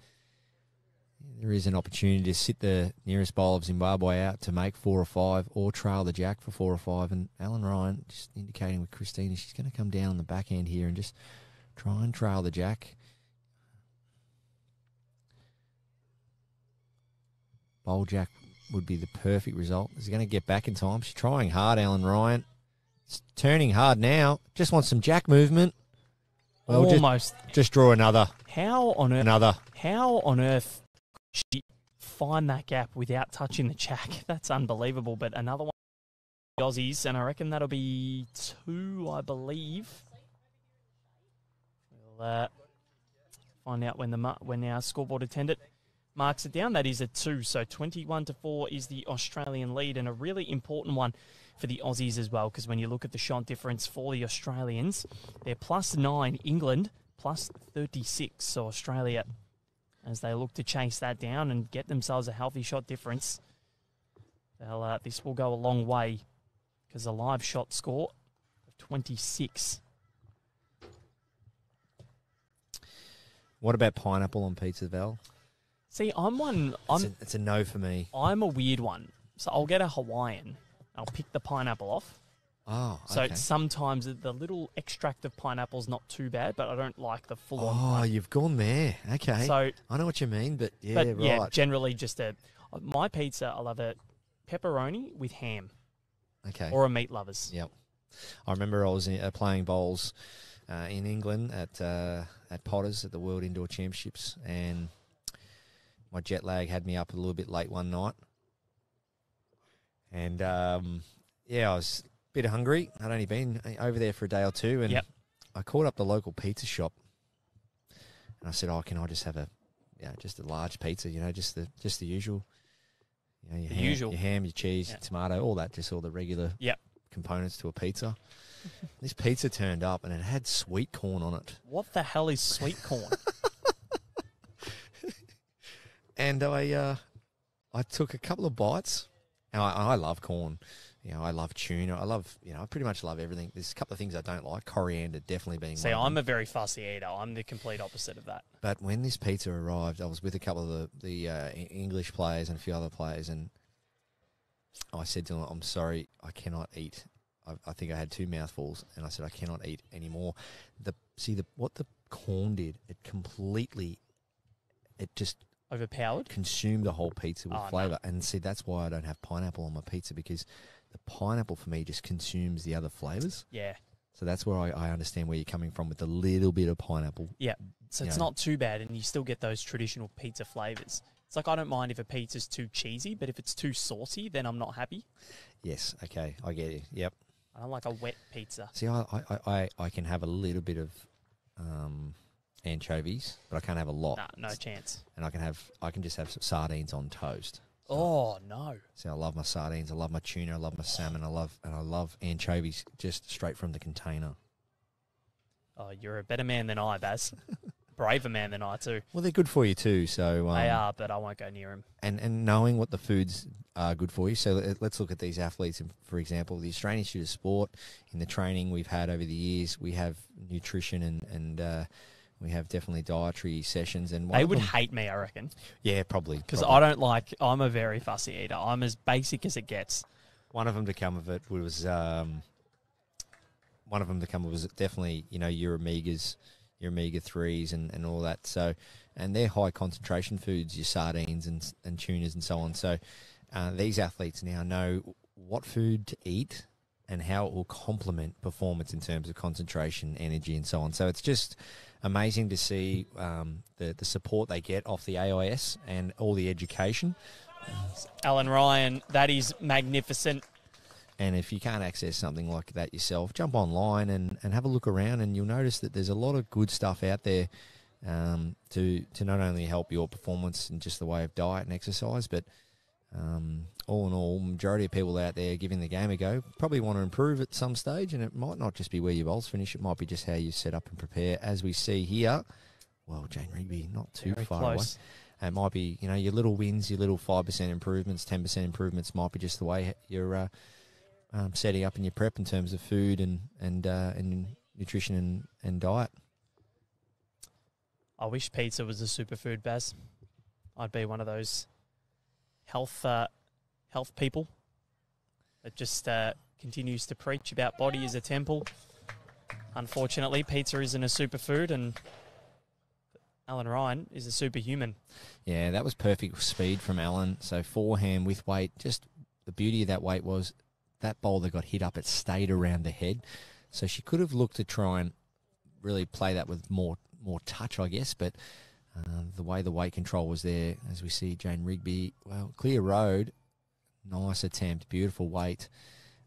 there is an opportunity to sit the nearest bowl of Zimbabwe out to make four or five, or trail the jack for four or five. And Ellen Ryan just indicating with Kristina she's going to come down on the back end here and just try and trail the jack. Bowl jack would be the perfect result. Is going to get back in time? She's trying hard, Ellen Ryan. It's turning hard now. Just wants some jack movement. Well, Almost. Just, just draw another. How on earth? Another. How on earth she find that gap without touching the jack? That's unbelievable. But another one, Aussies, and I reckon that'll be two, I believe. We'll uh, find out when the when our scoreboard attendant marks it down. That is a two. So 21 to 4 is the Australian lead, and a really important one for the Aussies as well, because when you look at the shot difference for the Australians, they're plus nine, England plus 36. So Australia, as they look to chase that down and get themselves a healthy shot difference, they'll, uh, this will go a long way because a live shot score of 26. What about pineapple on pizza, Val? See, I'm one. I'm. It's a, it's a no for me. I'm a weird one. So I'll get a Hawaiian. I'll pick the pineapple off. Oh, So sometimes the little extract of pineapple's not too bad, but I don't like the full on. Oh, you've gone there. Okay. So I know what you mean, but yeah, but right. yeah, generally just a my pizza. I love it pepperoni with ham okay. or a meat lovers. Yep. I remember I was in, uh, playing bowls uh, in England at uh, at Potters at the World Indoor Championships, and my jet lag had me up a little bit late one night, and um, yeah, I was bit hungry. I'd only been uh, over there for a day or two, and Yep. I called up the local pizza shop, and I said, "Oh, can I just have a, yeah, just a large pizza? You know, just the just the usual, you know, your The ham, usual. your ham, your cheese, Yeah. your tomato, all that, just all the regular Yep. components to a pizza." this pizza turned up and it had sweet corn on it. What the hell is sweet corn? and I uh, I took a couple of bites. Now I, I love corn. You know, I love tuna. I love you know, I pretty much love everything. There's a couple of things I don't like. Coriander definitely being. See, I'm a very fussy eater. I'm the complete opposite of that. But when this pizza arrived, I was with a couple of the the uh, English players and a few other players, and I said to them, "I'm sorry, I cannot eat." I, I think I had two mouthfuls, and I said, "I cannot eat anymore." The see the what the corn did, it completely, it just Overpowered. consume the whole pizza with Oh, no. flavour. And see, that's why I don't have pineapple on my pizza because the pineapple for me just consumes the other flavours. Yeah. So that's where I, I understand where you're coming from with the little bit of pineapple. Yeah. So it's Yeah. not too bad, and you still get those traditional pizza flavors. It's like I don't mind if a pizza's too cheesy, but if it's too saucy, then I'm not happy. Yes, okay, I get you. Yep. I don't like a wet pizza. See, I, I, I- I, can have a little bit of um, anchovies, but I can't have a lot. Nah, no chance. And I can have, I can just have some sardines on toast. Oh no. See, I love my sardines. I love my tuna. I love my salmon. I love, and I love anchovies just straight from the container. Oh, you're a better man than I, Baz. Braver man than I too. Well, they're good for you too. So um, they are, but I won't go near him. and and knowing what the foods are good for you. So let- let's look at these athletes. For example, the Australian Institute of Sport. In the training we've had over the years, we have nutrition and and uh, we have definitely dietary sessions. And They would them- hate me, I reckon, yeah, probably because. I don't like. I'm a very fussy eater. I'm as basic as it gets. one of them to come of it was um, one of them to come was definitely you know your omegas, your omega threes and, and all that. So and they're high concentration foods, your sardines and and tunas and so on. So uh, these athletes now know what food to eat and how it will complement performance in terms of concentration, energy, and so on. So it's just amazing to see um, the the support they get off the AIS and all the education. Ellen Ryan, that is magnificent. And if you can't access something like that yourself, jump online and, and have a look around, and you'll notice that there's a lot of good stuff out there um, to to not only help your performance in just the way of diet and exercise, but um, all in all, majority of people out there giving the game a go probably want to improve at some stage, and it might not just be where your bowls finish; it might be just how you set up and prepare. As we see here, well, Jane Rigby not too Very far away. close. It might be, you know, your little wins, your little five percent improvements, ten percent improvements might be just the way you're uh, um, setting up in your prep in terms of food and and uh, and nutrition and, and diet. I wish pizza was a superfood, Baz. I'd be one of those health uh, health people that just uh, continues to preach about body as a temple. Unfortunately, pizza isn't a superfood, and Ellen Ryan is a superhuman. Yeah, that was perfect speed from Ellen. So forehand with weight. Just the beauty of that weight was that bowler got hit up. It stayed around the head, so she could have looked to try and really play that with more more touch, I guess. But um, the way the weight control was there, as we see Jane Rigby, well, clear road, nice attempt, beautiful weight.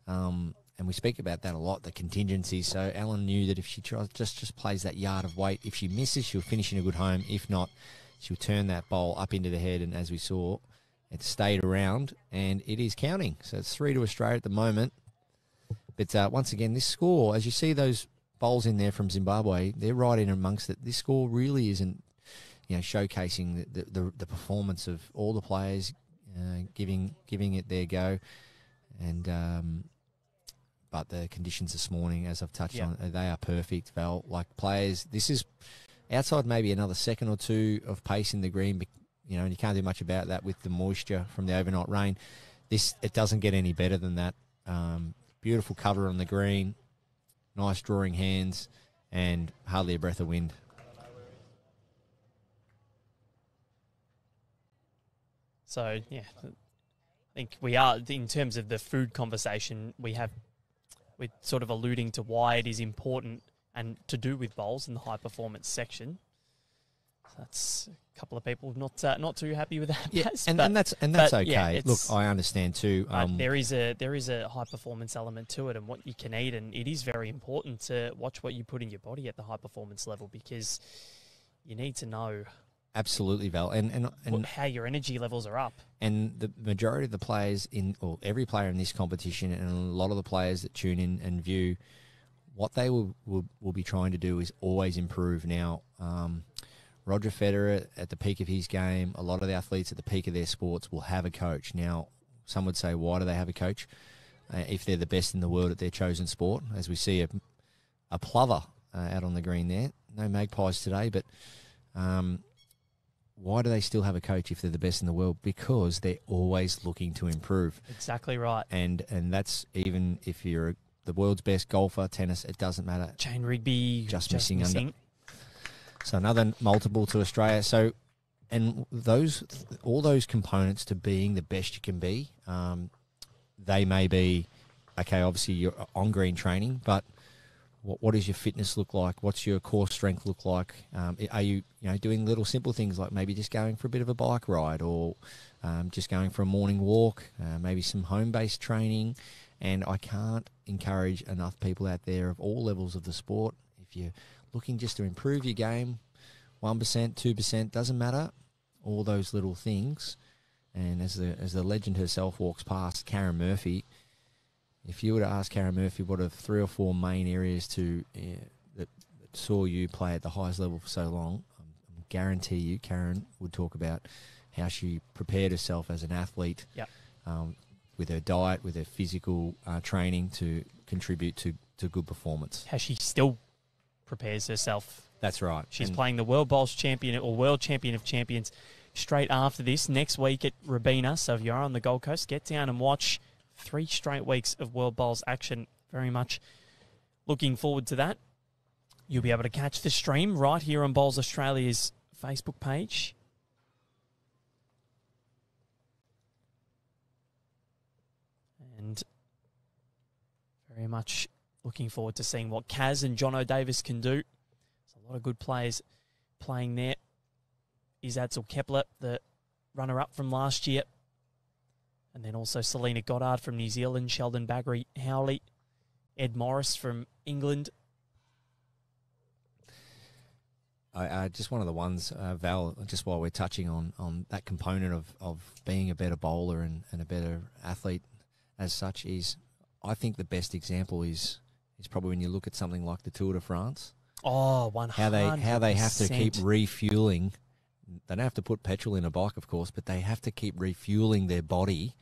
Um, and we speak about that a lot, the contingency. So Ellen knew that if she tries, just just plays that yard of weight, if she misses, she'll finish in a good home. If not, she'll turn that bowl up into the head. And as we saw, it stayed around, and it is counting. So it's three to Australia at the moment. But uh, once again, this score, as you see those bowls in there from Zimbabwe, they're right in amongst it. This score really isn't, you know, showcasing the the, the, performance of all the players, uh, giving giving it their go, and um, but the conditions this morning, as I've touched Yeah. on, uh, they are perfect. Val, like players, this is outside maybe another second or two of pace in the green. You know, and you can't do much about that with the moisture from the overnight rain. This it doesn't get any better than that. Um, beautiful cover on the green, nice drawing hands, and hardly a breath of wind. So yeah, I think we are in terms of the food conversation. We have we're sort of alluding to why it is important and to do with bowls in the high performance section. So that's a couple of people not uh, not too happy with that. Yeah, and, but, and that's and that's okay. yeah, Look, I understand too. Um, there is a there is a high performance element to it, and what you can eat, and it is very important to watch what you put in your body at the high performance level because you need to know absolutely, Val, and and and how your energy levels are up. and the majority of the players in, or every player in this competition, and a lot of the players that tune in and view what they will, will will be trying to do is always improve. Now, um, Roger Federer at the peak of his game, a lot of the athletes at the peak of their sports will have a coach. Now, some would say, why do they have a coach? Uh, if they're the best in the world at their chosen sport, as we see a, a plover uh, out on the green there. No magpies today, but um, why do they still have a coach if they're the best in the world? Because they're always looking to improve. Exactly right. And and that's even if you're the world's best golfer, tennis, it doesn't matter. Jane Rigby just, just missing, missing, under. So another multiple to Australia. So and those all those components to being the best you can be, um, they may be okay. Obviously, you're on green training, but what, what does your fitness look like? What's your core strength look like? Um, are you you know doing little simple things like maybe just going for a bit of a bike ride or um, just going for a morning walk? Uh, maybe some home based training. And I can't encourage enough people out there of all levels of the sport. If you're looking just to improve your game, one percent, two percent doesn't matter. All those little things. And as the as the legend herself walks past, Karen Murphy if you were to ask Karen Murphy what are three or four main areas to uh, that, that, saw you play at the highest level for so long, um, I guarantee you Karen would talk about how she prepared herself as an athlete, yep. um, with her diet, with her physical uh, training to contribute to, to good performance. How she still prepares herself. That's right. She's and playing the World Bowls Champion or World Champion of Champions straight after this next week at Robina. So if you are on the Gold Coast, get down and watch three straight weeks of World Bowls action. Very much looking forward to that. You'll be able to catch the stream right here on Bowls Australia's Facebook page. And very much looking forward to seeing what Kaz and Jono Davis can do. There's a lot of good players playing there. Is Adsel Kepler, the runner up from last year, and then also Selina Goddard from New Zealand, Sheldon Baggery Howley, Ed Morris from England. I, uh, just one of the ones, uh, Val, just while we're touching on, on that component of, of being a better bowler and, and a better athlete as such, is I think the best example is is probably when you look at something like the Tour de France. Oh, 100 How they how they have to keep refueling. They don't have to put petrol in a bike, of course, but they have to keep refueling their body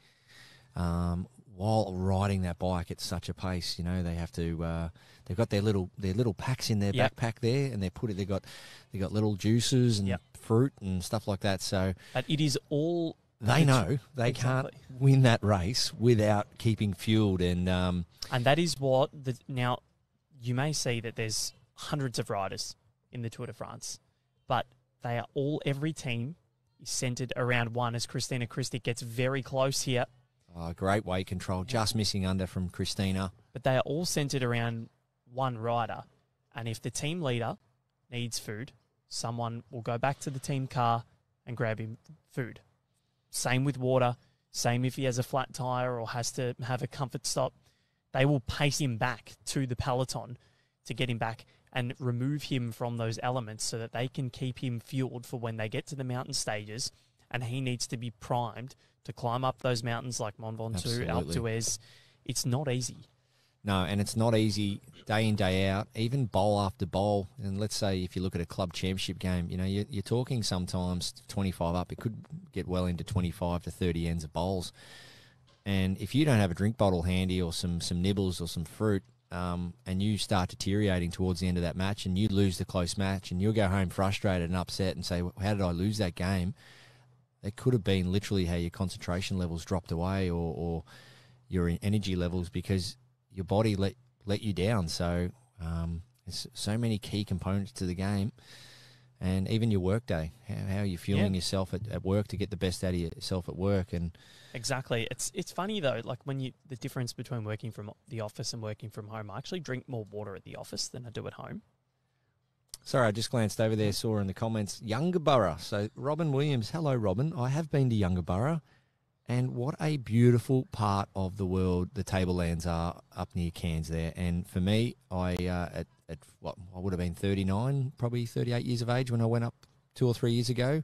um, while riding that bike at such a pace. You know, they have to. Uh, they've got their little their little packs in their yep. backpack there, and they put it. They got they got little juices and yep. fruit and stuff like that. So but it is all. They know they exactly. can't win that race without keeping fueled, and um, and that is what the now. You may see that there's hundreds of riders in the Tour de France, but they are all every team is centered around one. As Christina Kristic gets very close here Oh, great weight control, just missing under from Kristina. But they are all centered around one rider. And if the team leader needs food, someone will go back to the team car and grab him food. Same with water. Same if he has a flat tire or has to have a comfort stop. They will pace him back to the peloton to get him back and remove him from those elements so that they can keep him fueled for when they get to the mountain stages and he needs to be primed to climb up those mountains like Mont Ventoux, Alpe d'Huez. It's not easy. No, and it's not easy day in day out, even bowl after bowl. And let's say if you look at a club championship game, you know you're, you're talking sometimes 25 up. It could get well into 25 to 30 ends of bowls. And if you don't have a drink bottle handy or some some nibbles or some fruit, um, and you start deteriorating towards the end of that match, and you lose the close match, and you'll go home frustrated and upset and say, "How did I lose that game?" It could have been literally how your concentration levels dropped away or, or your energy levels because your body let let you down. So um, there's so many key components to the game, and even your work day. How, how are you fueling yeah. yourself at, at work to get the best out of yourself at work? And exactly, it's it's funny though. Like when you the difference between working from the office and working from home. I actually drink more water at the office than I do at home. Sorry, I just glanced over there, saw in the comments Yungaburra. So Robin Williams, hello Robin. I have been to Yungaburra, and what a beautiful part of the world the tablelands are up near Cairns there. And for me, I uh, at, at what I would have been 39, probably 38 years of age when I went up two or three years ago.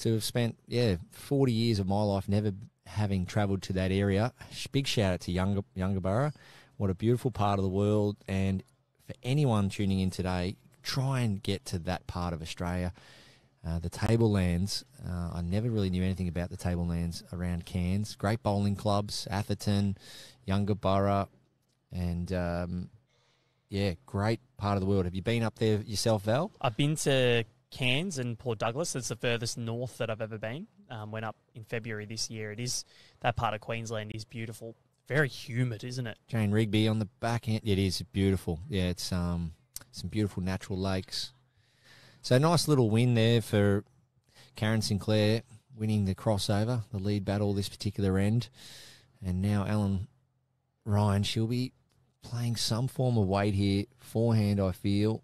To have spent yeah 40 years of my life never having travelled to that area. Big shout out to Younger Yungaburra What a beautiful part of the world. And for anyone tuning in today, try and get to that part of Australia. Uh, the tablelands, uh, I never really knew anything about the tablelands around Cairns. Great bowling clubs, Atherton, Yungaburra, and um, yeah, great part of the world. Have you been up there yourself, Val? I've been to Cairns and Port Douglas. It's the furthest north that I've ever been. Um, went up in February this year. It is that part of Queensland is beautiful. Very humid, isn't it? Jane Rigby on the back end. It is beautiful. Yeah, it's um some beautiful natural lakes. So nice little win there for Karen Sinclair winning the crossover, the lead battle this particular end. And now Ellen Ryan, she'll be playing some form of weight here. Forehand, I feel.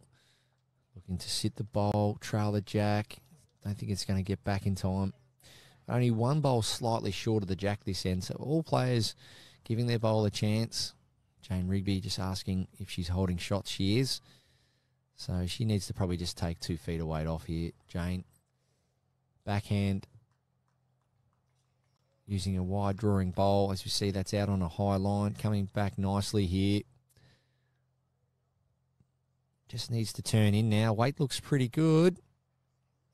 Looking to sit the bowl, trail the jack. Don't think it's going to get back in time. Only one bowl slightly short of the jack this end. So all players giving their bowl a chance. Jane Rigby just asking if she's holding shots. She is. So she needs to probably just take two feet of weight off here. Jane. Backhand. Using a wide drawing bowl. As you see, that's out on a high line. Coming back nicely here. Just needs to turn in now. Weight looks pretty good.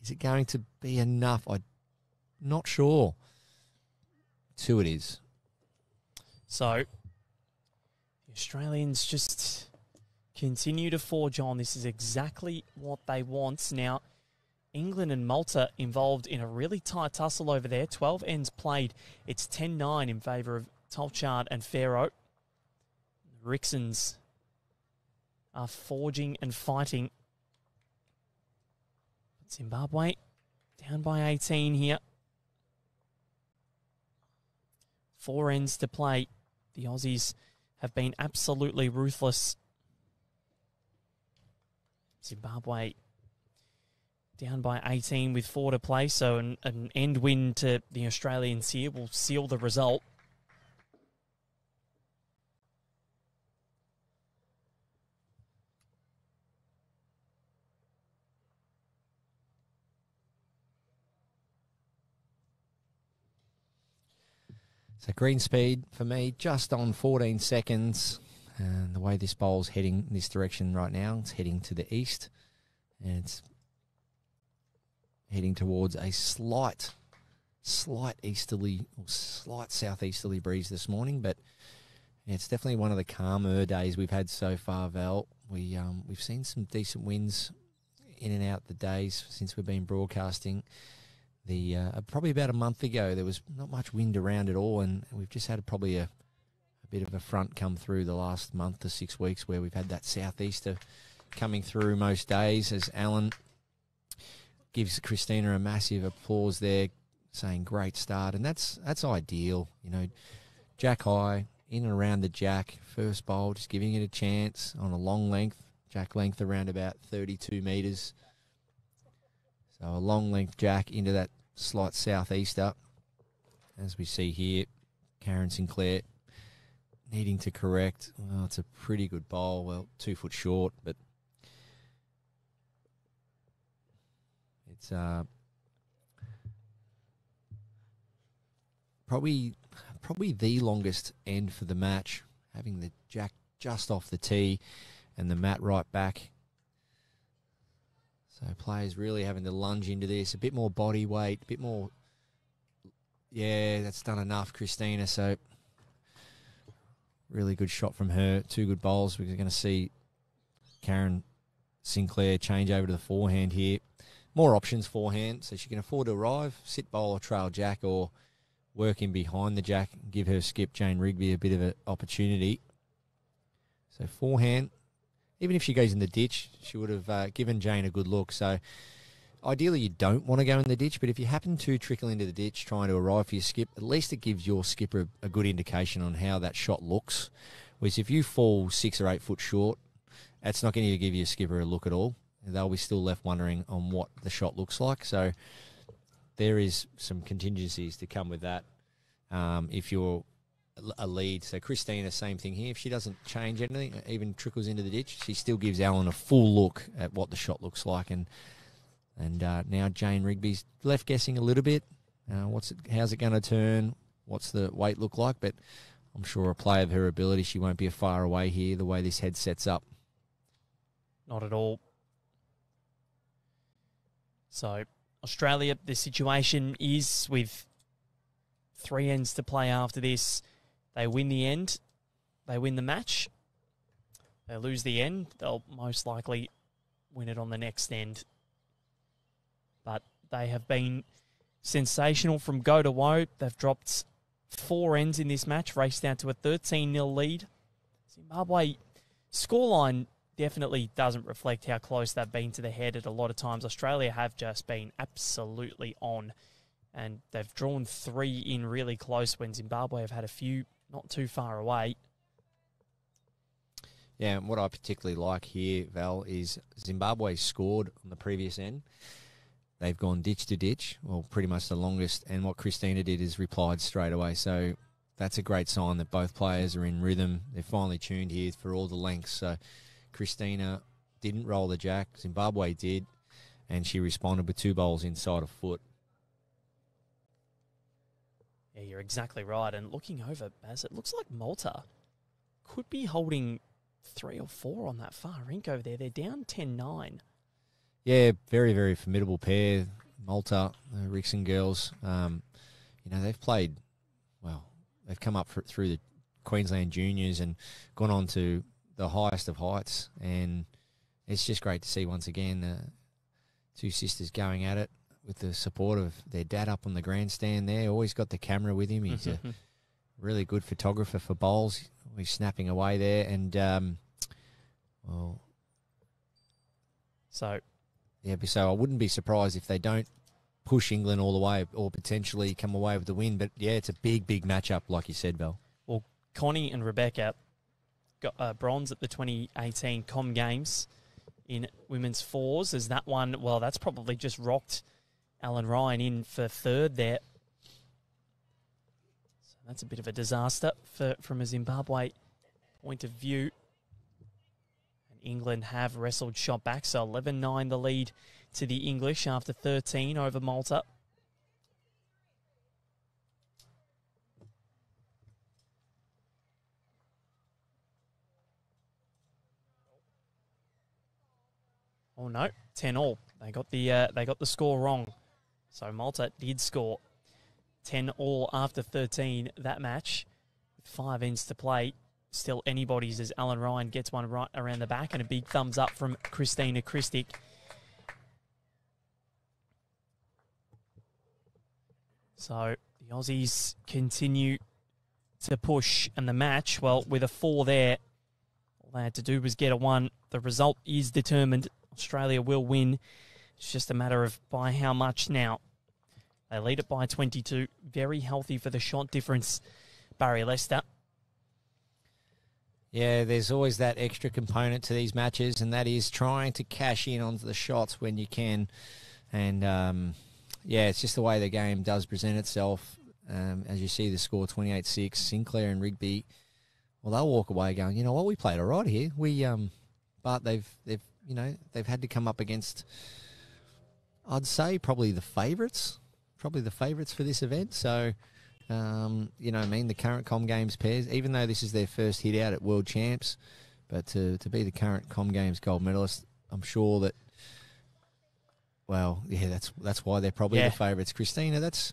Is it going to be enough? I'm not sure. Two it is. So the Australians just continue to forge on. This is exactly what they want. Now, England and Malta involved in a really tight tussle over there. 12 ends played. It's 10 9 in favour of Tolchard and Pharaoh. Rixons are forging and fighting. Zimbabwe down by 18 here. Four ends to play. The Aussies have been absolutely ruthless. Zimbabwe down by 18 with four to play, so an, an end win to the Australians here will seal the result. So green speed for me just on 14 seconds. And the way this bowl's heading this direction right now, it's heading to the east. And it's heading towards a slight, slight easterly or slight southeasterly breeze this morning. But it's definitely one of the calmer days we've had so far, Val. We, um, we've seen some decent winds in and out the days since we've been broadcasting the uh, probably about a month ago there was not much wind around at all, and we've just had probably a, a bit of a front come through the last month to six weeks where we've had that southeaster coming through most days. As Ellen gives Kristina a massive applause there, saying great start, and that's that's ideal. You know, Jack high in and around the jack first bowl, just giving it a chance on a long length, jack length around about thirty two meters. So a long length jack into that slight southeaster, as we see here. Karen Sinclair needing to correct. Well, it's a pretty good bowl. Well, two foot short, but it's uh, probably probably the longest end for the match, having the jack just off the tee and the mat right back. So players really having to lunge into this, a bit more body weight, a bit more. Yeah, that's done enough, Kristina. So really good shot from her. Two good bowls. We're going to see Karen Sinclair change over to the forehand here. More options forehand, so she can afford to arrive, sit bowl or trail jack, or work in behind the jack and give her skip Jane Rigby a bit of an opportunity. So forehand, even if she goes in the ditch, she would have uh, given Jane a good look. So ideally, you don't want to go in the ditch, but if you happen to trickle into the ditch trying to arrive for your skip, at least it gives your skipper a, good indication on how that shot looks. Whereas if you fall six or eight foot short, that's not going to give your skipper a look at all. They'll be still left wondering on what the shot looks like. So there is some contingencies to come with that. Um, if you're a lead. So Kristina, same thing here. If she doesn't change anything, even trickles into the ditch, she still gives Ellen a full look at what the shot looks like. And and uh, now Jane Rigby's left guessing a little bit. Uh, what's it? How's it going to turn? What's the weight look like? But I'm sure a play of her ability, she won't be a far away here. The way this head sets up. Not at all. So Australia, the situation is with three ends to play after this. They win the end, they win the match. They lose the end, they'll most likely win it on the next end. They have been sensational from go to woe. They've dropped four ends in this match, raced down to a 13 0 lead. Zimbabwe scoreline definitely doesn't reflect how close they've been to the head at a lot of times. Australia have just been absolutely on, and they've drawn three in really close when Zimbabwe have had a few not too far away. Yeah, and what I particularly like here, Val, is Zimbabwe scored on the previous end. They've gone ditch to ditch, well, pretty much the longest. And what Kristina did is replied straight away. So that's a great sign that both players are in rhythm. They're finally tuned here for all the lengths. So Kristina didn't roll the jack. Zimbabwe did, and she responded with two bowls inside a foot. Yeah, you're exactly right. And looking over, as it looks like Malta could be holding three or four on that far rink over there. They're down 10 9. Yeah, very, very formidable pair. Malta, the Rixon girls. Um, you know, they've played, well, they've come up for, through the Queensland juniors and gone on to the highest of heights. And it's just great to see once again the two sisters going at it with the support of their dad up on the grandstand there. Always got the camera with him. He's a really good photographer for bowls. He's snapping away there. And, um, well, so yeah, so I wouldn't be surprised if they don't push England all the way or potentially come away with the win. But yeah, it's a big, big matchup, like you said, Val. Well, Connie and Rebecca got uh, bronze at the 2018 Com Games in women's fours. As that one, well, that's probably just rocked Ellen Ryan in for third there. So that's a bit of a disaster for, from a Zimbabwe point of view. England have wrestled shot back, so 11 9 the lead to the English after 13 over Malta. Oh no, 10 all. They got the uh, they got the score wrong. So Malta did score 10 all after 13 that match 5 ends to play still anybody's as Ellen Ryan gets one right around the back and a big thumbs up from Kristina Krstic. So the Aussies continue to push and the match, well, with a four there, all they had to do was get a one. The result is determined. Australia will win. It's just a matter of by how much now. They lead it by 22. Very healthy for the shot difference. Barrie Lester yeah, there's always that extra component to these matches, and that is trying to cash in onto the shots when you can. And um, yeah, it's just the way the game does present itself. Um, as you see the score 28 6, Sinclair and Rigby, well, they'll walk away going, you know what, we played all right here. We, um, but they've, they've, you know, they've had to come up against, I'd say, probably the favourites, probably the favourites for this event. So, um, you know what I mean? The current Com Games pairs, even though this is their first hit out at World Champs, but to, to be the current Com Games gold medalist, I'm sure that, well, yeah, that's that's why they're probably yeah. the favourites. Kristina, that's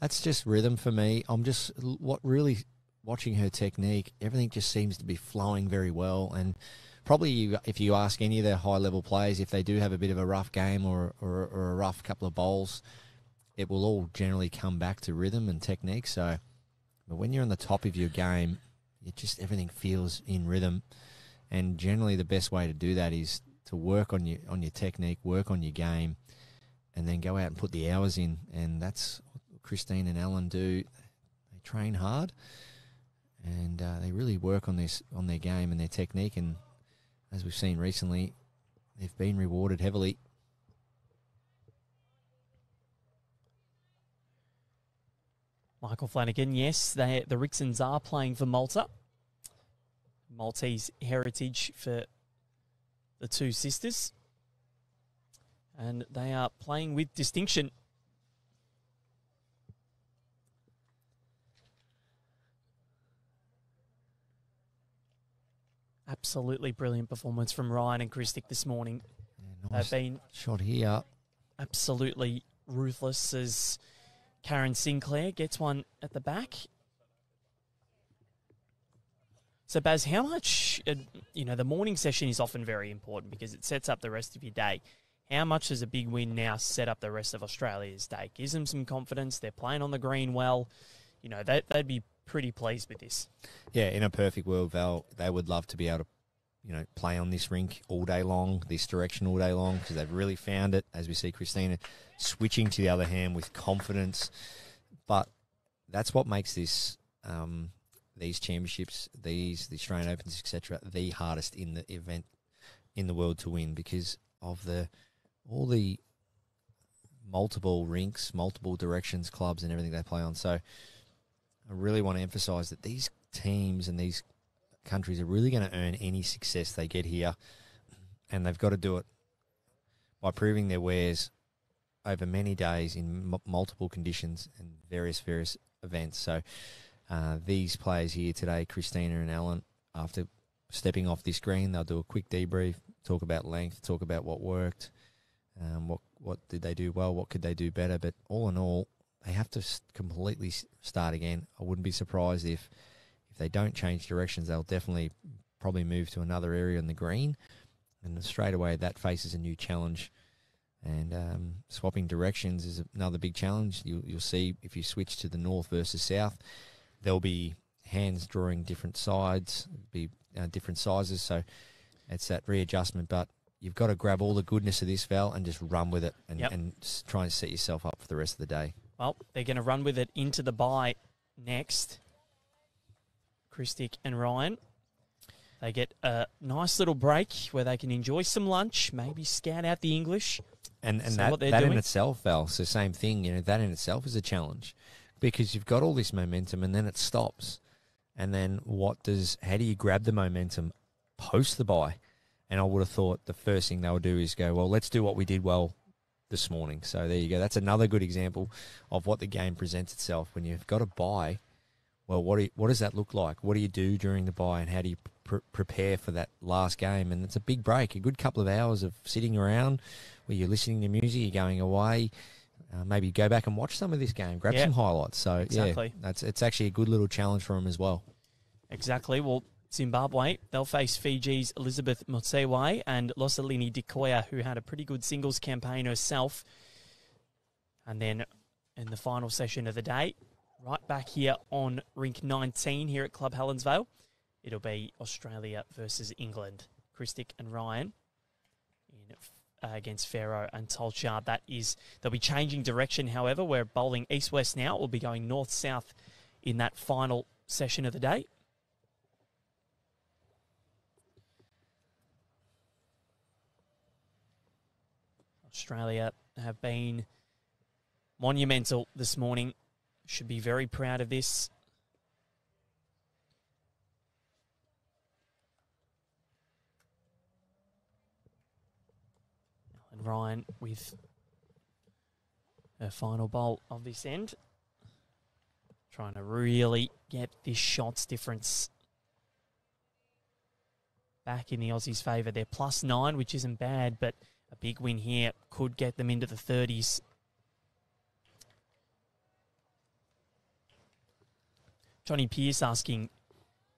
that's just rhythm for me. I'm just what really watching her technique. Everything just seems to be flowing very well, and probably you, if you ask any of the high level players if they do have a bit of a rough game or, or, or a rough couple of bowls, it will all generally come back to rhythm and technique. So, but when you're on the top of your game, it just everything feels in rhythm. And generally, the best way to do that is to work on your on your technique, work on your game, and then go out and put the hours in. And that's what Christine and Ellen do. They train hard, and uh, they really work on this on their game and their technique. And as we've seen recently, they've been rewarded heavily. Michael Flanagan, yes, they, the Rixons are playing for Malta. Maltese heritage for the two sisters. And they are playing with distinction. Absolutely brilliant performance from Ryan and Krstic this morning. Yeah, nice They've been shot here. absolutely ruthless as Karen Sinclair gets one at the back. So, Baz, how much, uh, you know, the morning session is often very important because it sets up the rest of your day. How much does a big win now set up the rest of Australia's day? Gives them some confidence. They're playing on the green well. You know, they, they'd be pretty pleased with this. Yeah, in a perfect world, Val, they would love to be able to, you know, play on this rink all day long, this direction all day long, because they've really found it. As we see Kristina switching to the other hand with confidence, but that's what makes this um, these championships, these the Australian Opens, etc., the hardest in the event in the world to win because of the all the multiple rinks, multiple directions, clubs, and everything they play on. So I really want to emphasise that these teams and these countries are really going to earn any success they get here, and they've got to do it by proving their wares over many days in m- multiple conditions and various various events. So uh, these players here today, Kristina and Ellen, after stepping off this green, they'll do a quick debrief, talk about length, talk about what worked, um, what what did they do well, what could they do better. But all in all, they have to completely start again. I wouldn't be surprised if if they don't change directions, they'll definitely probably move to another area in the green, and straight away that faces a new challenge. And um, swapping directions is another big challenge. You, you'll see if you switch to the north versus south, there'll be hands drawing different sides, be uh, different sizes. So it's that readjustment. But you've got to grab all the goodness of this Val and just run with it and, Yep. and try and set yourself up for the rest of the day. Well, they're going to run with it into the bye next. Krstic and Ryan. They get a nice little break where they can enjoy some lunch, maybe scout out the English. And and that, what they're that in itself, Val, so same thing. You know, that in itself is a challenge because you've got all this momentum and then it stops. And then what does? How do you grab the momentum post the bye? And I would have thought the first thing they would do is go, well, let's do what we did well this morning. So there you go. That's another good example of what the game presents itself when you've got a bye. Well, what do you, what does that look like? What do you do during the bye, and how do you pr- prepare for that last game? And it's a big break, a good couple of hours of sitting around where you're listening to music, you're going away. Uh, maybe go back and watch some of this game, grab some highlights. So Exactly. yeah, that's it's actually a good little challenge for them as well. Exactly. Well, Zimbabwe, they'll face Fiji's Elizabeth Motsewe and Losalini Dikoya, who had a pretty good singles campaign herself. And then in the final session of the day, right back here on rink 19 here at Club Helensvale, it'll be Australia versus England. Krstic and Ryan in uh, against Pharaoh and Tolchard. That is, they'll be changing direction. However, we're bowling east-west now. We'll be going north-south in that final session of the day. Australia have been monumental this morning. Should be very proud of this. And Ryan with her final bowl of this end. Trying to really get this shots difference back in the Aussies' favour. They're plus nine, which isn't bad, but a big win here could get them into the 30s. Johnny Pierce asking,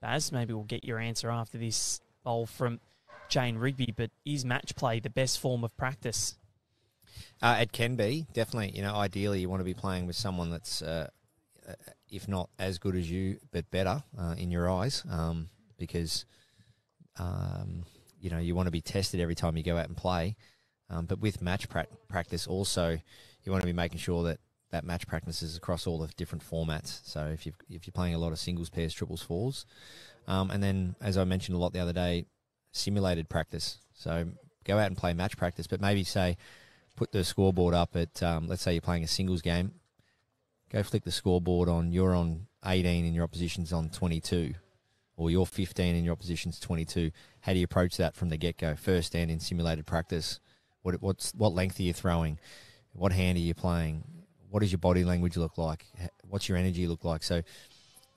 Baz, maybe we'll get your answer after this bowl from Jane Rigby, but is match play the best form of practice? Uh, it can be definitely. You know, ideally, you want to be playing with someone that's, uh, uh, if not as good as you, but better uh, in your eyes, um, because um, you know you want to be tested every time you go out and play. Um, but with match prac practice, also you want to be making sure that that match practices across all the different formats. So if you if you're playing a lot of singles, pairs, triples, fours, um, and then as I mentioned a lot the other day, simulated practice. So go out and play match practice, but maybe say put the scoreboard up at um, let's say you're playing a singles game. Go flick the scoreboard on you're on 18 and your opposition's on 22, or you're 15 and your opposition's 22. How do you approach that from the get go? First stand in simulated practice. What what's what length are you throwing? What hand are you playing? What does your body language look like? What's your energy look like? So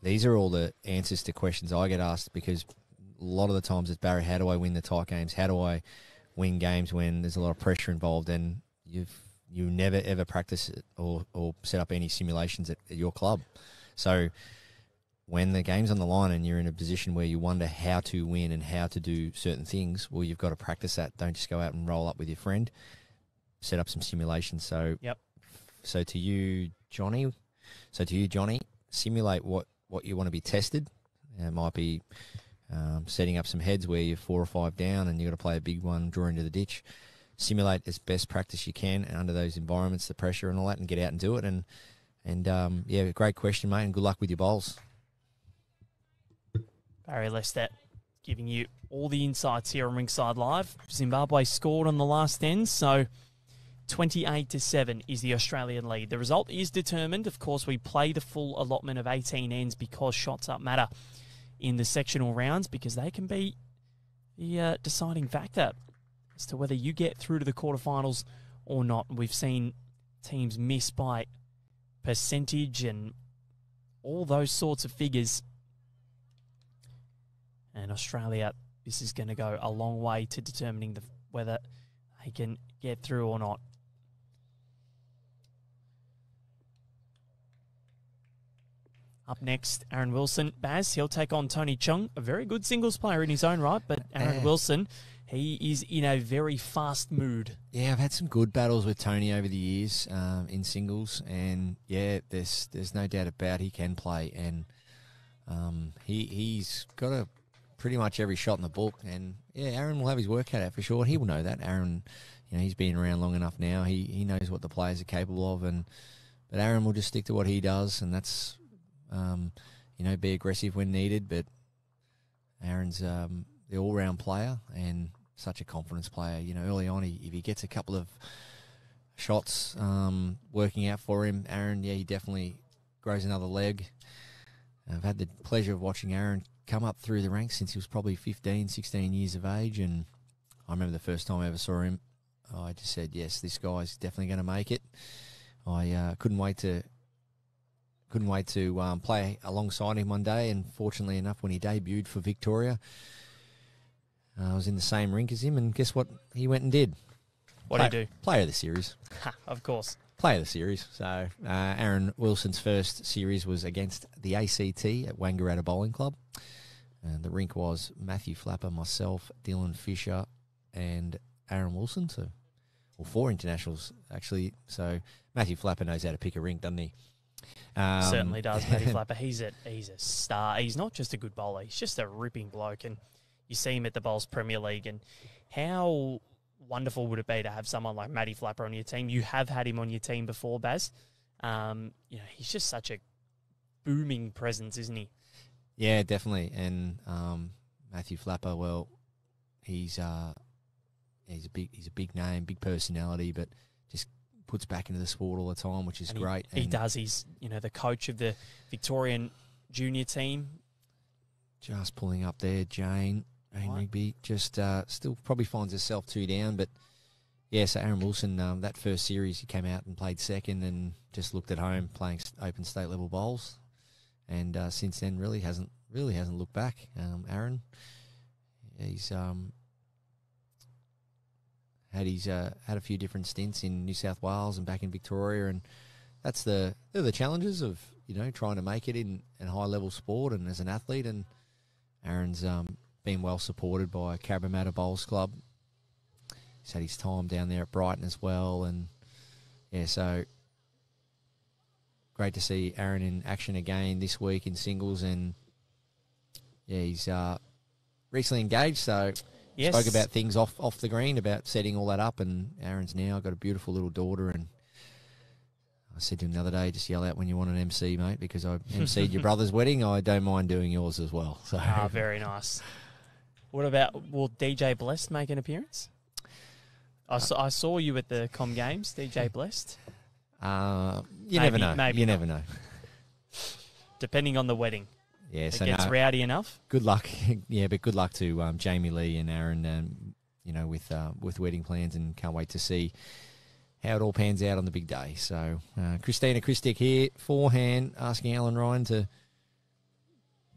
these are all the answers to questions I get asked because a lot of the times it's Barrie. How do I win the tight games? How do I win games when there's a lot of pressure involved? And you've you never ever practice it or or set up any simulations at, at your club. So when the game's on the line and you're in a position where you wonder how to win and how to do certain things, well, you've got to practice that. Don't just go out and roll up with your friend. Set up some simulations. So, Yep. So to you, Johnny. So to you, Johnny, simulate what what you want to be tested. It might be um, setting up some heads where you're four or five down and you've got to play a big one, draw into the ditch. Simulate as best practice you can under those environments, the pressure and all that, and get out and do it. And and um, yeah, great question, mate, and good luck with your bowls. Barrie Lester giving you all the insights here on Ringside Live. Zimbabwe scored on the last end, so 28 to 7 is the Australian lead. The result is determined. Of course, we play the full allotment of 18 ends because shots up matter in the sectional rounds because they can be the uh, deciding factor as to whether you get through to the quarterfinals or not. We've seen teams miss by percentage and all those sorts of figures. And Australia, this is going to go a long way to determining the, whether they can get through or not. Up next, Aaron Wilson. Baz, he'll take on Tony Chung, a very good singles player in his own right, but Aaron. Wilson, he is in a very fast mood. Yeah, I've had some good battles with Tony over the years um, in singles, and yeah, there's there's no doubt about he can play, and um, he he's got a pretty much every shot in the book, and yeah, Aaron will have his work cut out for sure. He will know that. Aaron, you know, he's been around long enough now. He he knows what the players are capable of, and but Aaron will just stick to what he does, and that's um, you know be aggressive when needed, but Aaron's um, the all round player and such a confidence player. You know, early on, he, if he gets a couple of shots um, working out for him, Aaron, yeah, he definitely grows another leg. I've had the pleasure of watching Aaron come up through the ranks since he was probably 15, 16 years of age. And I remember the first time I ever saw him, I just said, yes, this guy's definitely going to make it. I uh, couldn't wait to couldn't wait to um, play alongside him one day. And fortunately enough, when he debuted for Victoria, uh, I was in the same rink as him, and guess what? He went and did. What did he do? Player of the series. Ha, of course. Player of the series. So uh, Aaron Wilson's first series was against the ACT at Wangaratta Bowling Club. And the rink was Matthew Flapper, myself, Dylan Fisher, and Aaron Wilson. So, well, four internationals actually. So Matthew Flapper knows how to pick a rink, doesn't he? Um, Certainly does, Matty Flapper. He's a he's a star. He's not just a good bowler. He's just a ripping bloke, and you see him at the Bowls Premier League. And how wonderful would it be to have someone like Matty Flapper on your team? You have had him on your team before, Baz. Um, you know, he's just such a booming presence, isn't he? Yeah, definitely. And um, Matthew Flapper, well, he's uh, he's a big he's a big name, big personality, but puts back into the sport all the time, which is And great. He, and does. He's you know the coach of the Victorian junior team. Just pulling up there, Jane. Jane Right. Rigby just uh, still probably finds herself two down, but yeah. So Aaron Wilson, um, that first series, he came out and played second, and just looked at home playing open state level bowls, and uh, since then really hasn't really hasn't looked back. Um, Aaron, he's um, had his uh, had a few different stints in New South Wales and back in Victoria, and that's the the challenges of you know trying to make it in a high level sport and as an athlete. And Aaron's um, been well supported by Cabramatta Bowls Club. He's had his time down there at Brighton as well, and yeah, so great to see Aaron in action again this week in singles, and yeah, he's uh, recently engaged, so Yes. spoke about things off off the green about setting all that up, and Aaron's now got a beautiful little daughter, and I said to him the other day, just yell out when you want an MC, mate, because I MC'd your brother's wedding. I don't mind doing yours as well. So Ah, very nice. What about will DJ Blessed make an appearance? I saw, I saw you at the Com Games, DJ Blessed. uh, you Maybe- never know. maybe you not. never know. Depending on the wedding, Yeah, it so gets no, rowdy enough. good luck. yeah, but good luck to um, Jamie Lee and Aaron, um, you know, with uh, with wedding plans, and can't wait to see how it all pans out on the big day. So, uh, Kristina Krstic here, forehand, asking Ellen Ryan to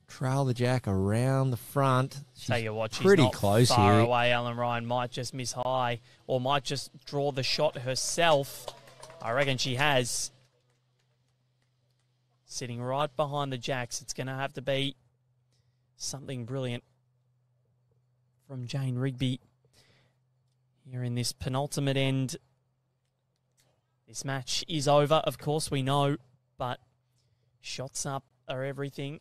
trail the jack around the front. She's Tell you what, she's pretty not close far here. away. Ellen Ryan might just miss high or might just draw the shot herself. I reckon she has. Sitting right behind the jacks. It's going to have to be something brilliant from Jane Rigby here in this penultimate end. This match is over, of course, we know, but shots up are everything.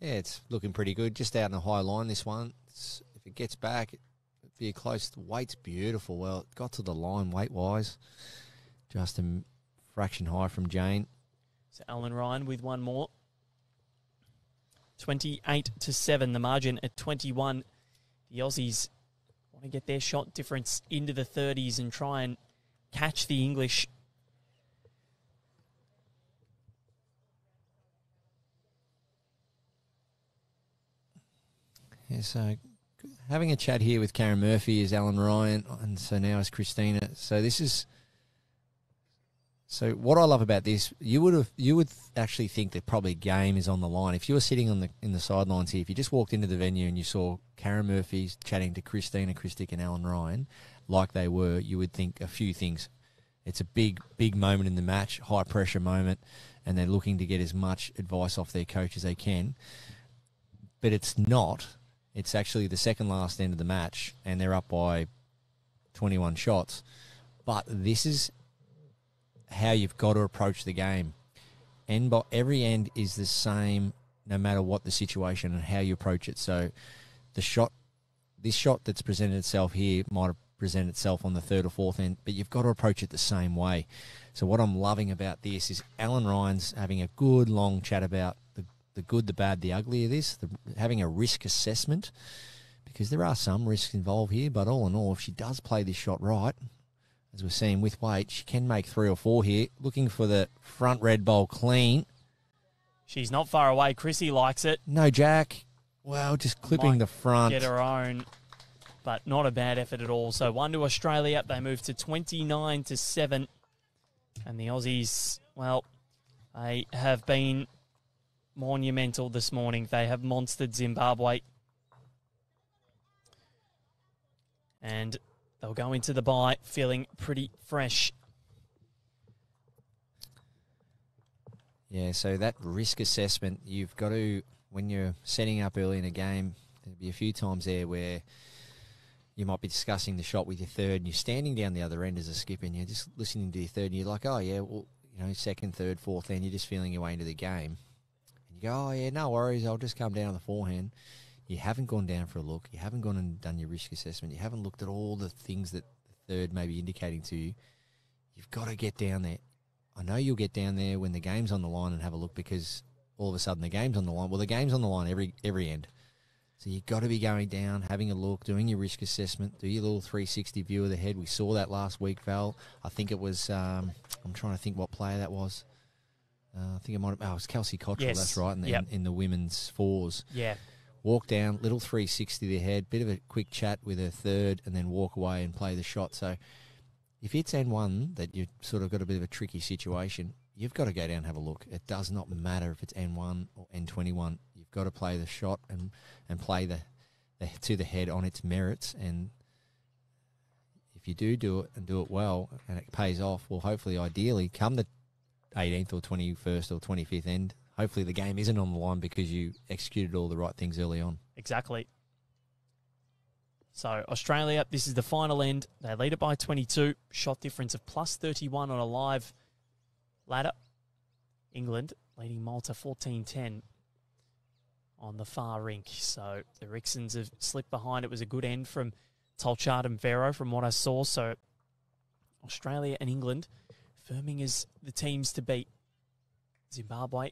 Yeah, it's looking pretty good. Just out in a high line, this one. It's, if it gets back, it'd be close. The weight's beautiful. Well, it got to the line weight wise. Just a m- fraction high from Jane. So Ellen Ryan with one more. 28 to 7, the margin at 21. The Aussies want to get their shot difference into the 30s and try and catch the English. Yeah, so having a chat here with Karen Murphy is Ellen Ryan, and so now is Kristina. So this is. So what I love about this, you would have, you would actually think that probably game is on the line. If you were sitting on the in the sidelines here, if you just walked into the venue and you saw Karen Murphy chatting to Kristina Krstic and Ellen Ryan, like they were, you would think a few things. It's a big, big moment in the match, high pressure moment, and they're looking to get as much advice off their coach as they can. But it's not. It's actually the second last end of the match, and they're up by 21 shots. But this is how you've got to approach the game. End by, every end is the same, no matter what the situation and how you approach it. So, the shot, this shot that's presented itself here might have presented itself on the third or fourth end, but you've got to approach it the same way. So, what I'm loving about this is Ellen Ryan's having a good long chat about the the good, the bad, the ugly of this, the, having a risk assessment, because there are some risks involved here. But all in all, if she does play this shot right, as we're seeing with weight, she can make three or four here. Looking for the front red bowl clean. She's not far away. Chrissy likes it. No jack. Well, just clipping Might the front. Get her own, but not a bad effort at all. So one to Australia. They move to 29 to 7. And the Aussies, well, they have been monumental this morning. They have monstered Zimbabwe. And they'll go into the bye feeling pretty fresh. Yeah, so that risk assessment, you've got to, when you're setting up early in a game, there'll be a few times there where you might be discussing the shot with your third and you're standing down the other end as a skipper and you're just listening to your third and you're like, oh, yeah, well, you know, second, third, fourth, and you're just feeling your way into the game. And you go, oh, yeah, no worries, I'll just come down on the forehand. You haven't gone down for a look. You haven't gone and done your risk assessment. You haven't looked at all the things that the third may be indicating to you. You've got to get down there. I know you'll get down there when the game's on the line and have a look because all of a sudden the game's on the line. Well, the game's on the line every every end. So you've got to be going down, having a look, doing your risk assessment, do your little 360 view of the head. We saw that last week, Val. I think it was, um, I'm trying to think what player that was. Uh, I think it might have, oh, it was Kelsey Cottrell, Yes. that's right, in the, Yep. in, in the women's fours. Yeah. Walk down, little 360 to the head, bit of a quick chat with her third, and then walk away and play the shot. So if it's N1 that you've sort of got a bit of a tricky situation, you've got to go down and have a look. It does not matter if it's N1 or N21. You've got to play the shot and, and play the, the to the head on its merits. And if you do do it and do it well and it pays off, well, hopefully, ideally, come the 18th or 21st or 25th end, hopefully the game isn't on the line because you executed all the right things early on. Exactly. So Australia, this is the final end. They lead it by 22. Shot difference of plus 31 on a live ladder. England leading Malta 14-10 on the far rink. So the Rixons have slipped behind. It was a good end from Tolchard and Pharaoh from what I saw. So Australia and England firming as the teams to beat. Zimbabwe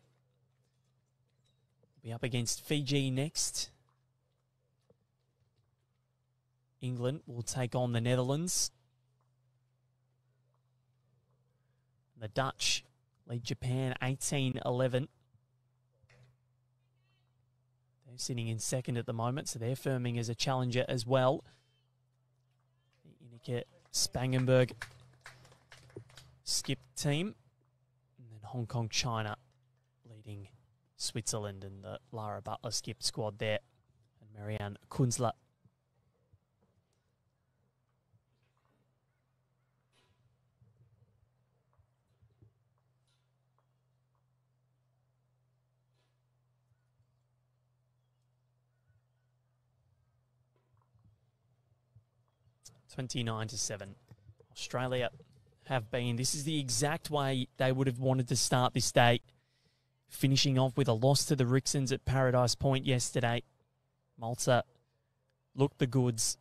will be up against Fiji next. England will take on the Netherlands. The Dutch lead Japan 18 11. They're sitting in second at the moment, so they're firming as a challenger as well. The Inike Spangenberg skip team. And then Hong Kong China Switzerland and the Lara Butler skip squad there, and Marianne Kunzler. Twenty-nine to seven. Australia have been. This is the exact way they would have wanted to start this day. Finishing off with a loss to the Rixons at Paradise Point yesterday. Malta looked the goods.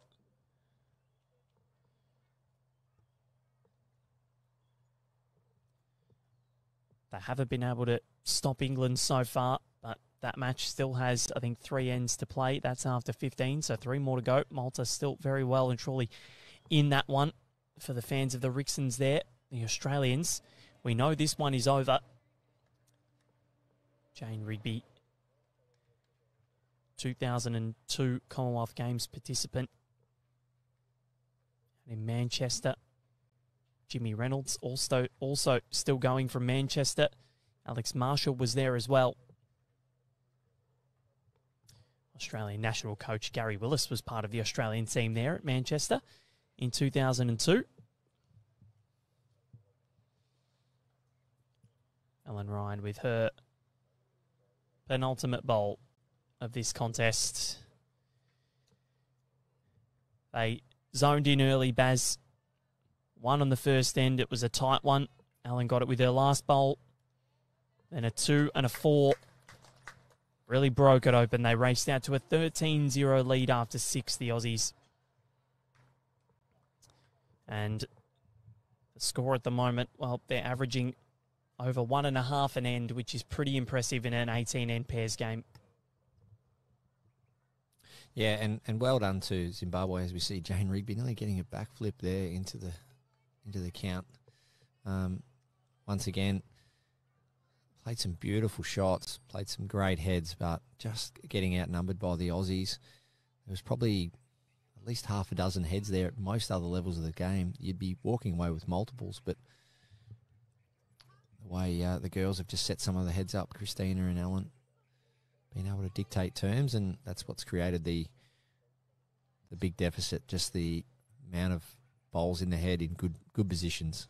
They haven't been able to stop England so far, but that match still has, I think, three ends to play. That's after 15, so three more to go. Malta still very well and truly in that one for the fans of the Rixons there, the Australians. We know this one is over. Jane Rigby, 2002 Commonwealth Games participant. And in Manchester, Jimmy Reynolds also also still going from Manchester. Alex Marshall was there as well. Australian national coach Gary Willis was part of the Australian team there at Manchester in 2002. Ellen Ryan with her penultimate bowl of this contest. They zoned in early, Baz. One on the first end. It was a tight one. Ellen got it with her last bowl. Then a two and a four. Really broke it open. They raced out to a 13 0 lead after six, the Aussies. And the score at the moment, well, they're averaging over one and a half an end, which is pretty impressive in an 18 end pairs game. Yeah, and, and well done to Zimbabwe as we see Jane Rigby nearly getting a backflip there into the into the count. Um, once again, played some beautiful shots, played some great heads, but just getting outnumbered by the Aussies. There was probably at least half a dozen heads there at most other levels of the game. You'd be walking away with multiples, but way uh, the girls have just set some of the heads up, Kristina and Ellen, being able to dictate terms, and that's what's created the the big deficit. Just the amount of bowls in the head in good good positions.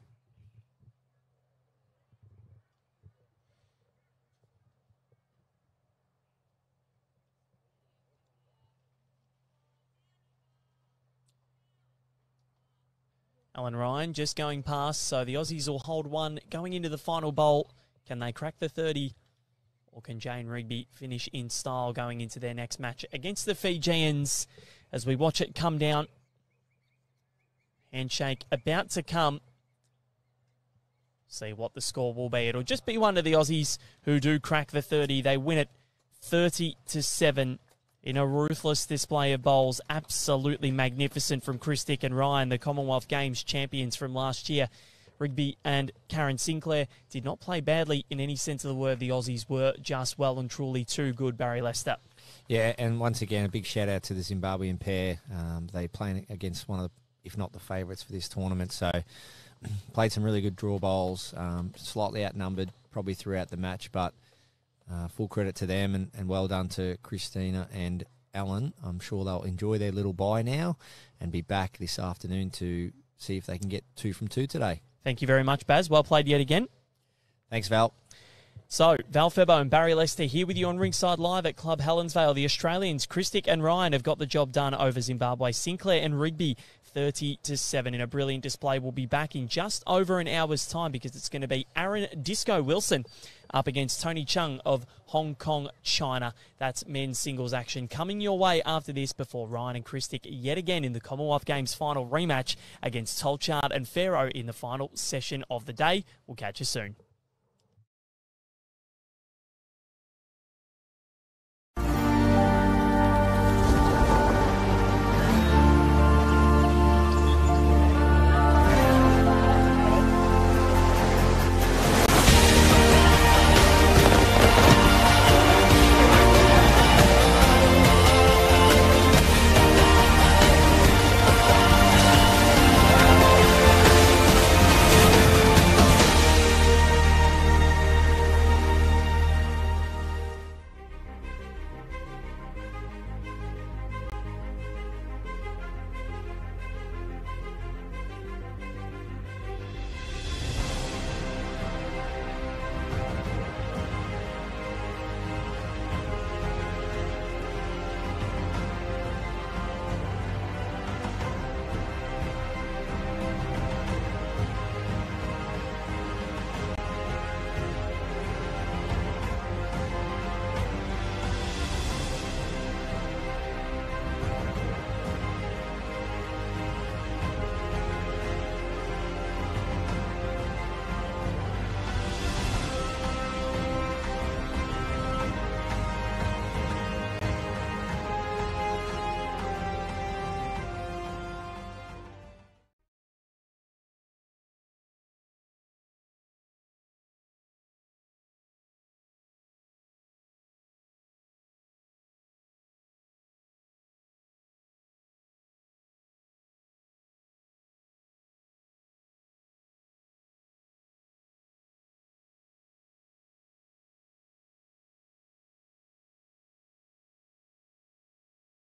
Ellen Ryan just going past, so the Aussies will hold one going into the final bowl. Can they crack the 30? Or can Jane Rigby finish in style going into their next match against the Fijians as we watch it come down? Handshake about to come. See what the score will be. It'll just be one of the Aussies who do crack the 30. They win it 30 to 7 in a ruthless display of bowls. Absolutely magnificent from Krstic and Ryan, the Commonwealth Games champions from last year. Rigby and Karen Sinclair did not play badly in any sense of the word. The Aussies were just well and truly too good, Barrie Lester. Yeah, and once again, a big shout out to the Zimbabwean pair. Um, they playing against one of the, if not the favourites for this tournament. So played some really good draw bowls, um, slightly outnumbered probably throughout the match, but uh, full credit to them and, and well done to Kristina and Ellen. I'm sure they'll enjoy their little bye now and be back this afternoon to see if they can get two from two today. Thank you very much, Baz. Well played yet again. Thanks, Val. So, Val Febo and Barrie Lester here with you on Ringside Live at Club Helensvale. The Australians, Krstic and Ryan, have got the job done over Zimbabwe. Sinclair and Rigby 30 to 7 in a brilliant display. We'll be back in just over an hour's time because it's going to be Aaron Disco Wilson up against Tony Chung of Hong Kong, China. That's men's singles action coming your way after this before Ryan and Krstic yet again in the Commonwealth Games final rematch against Tolchard and Pharaoh in the final session of the day. We'll catch you soon.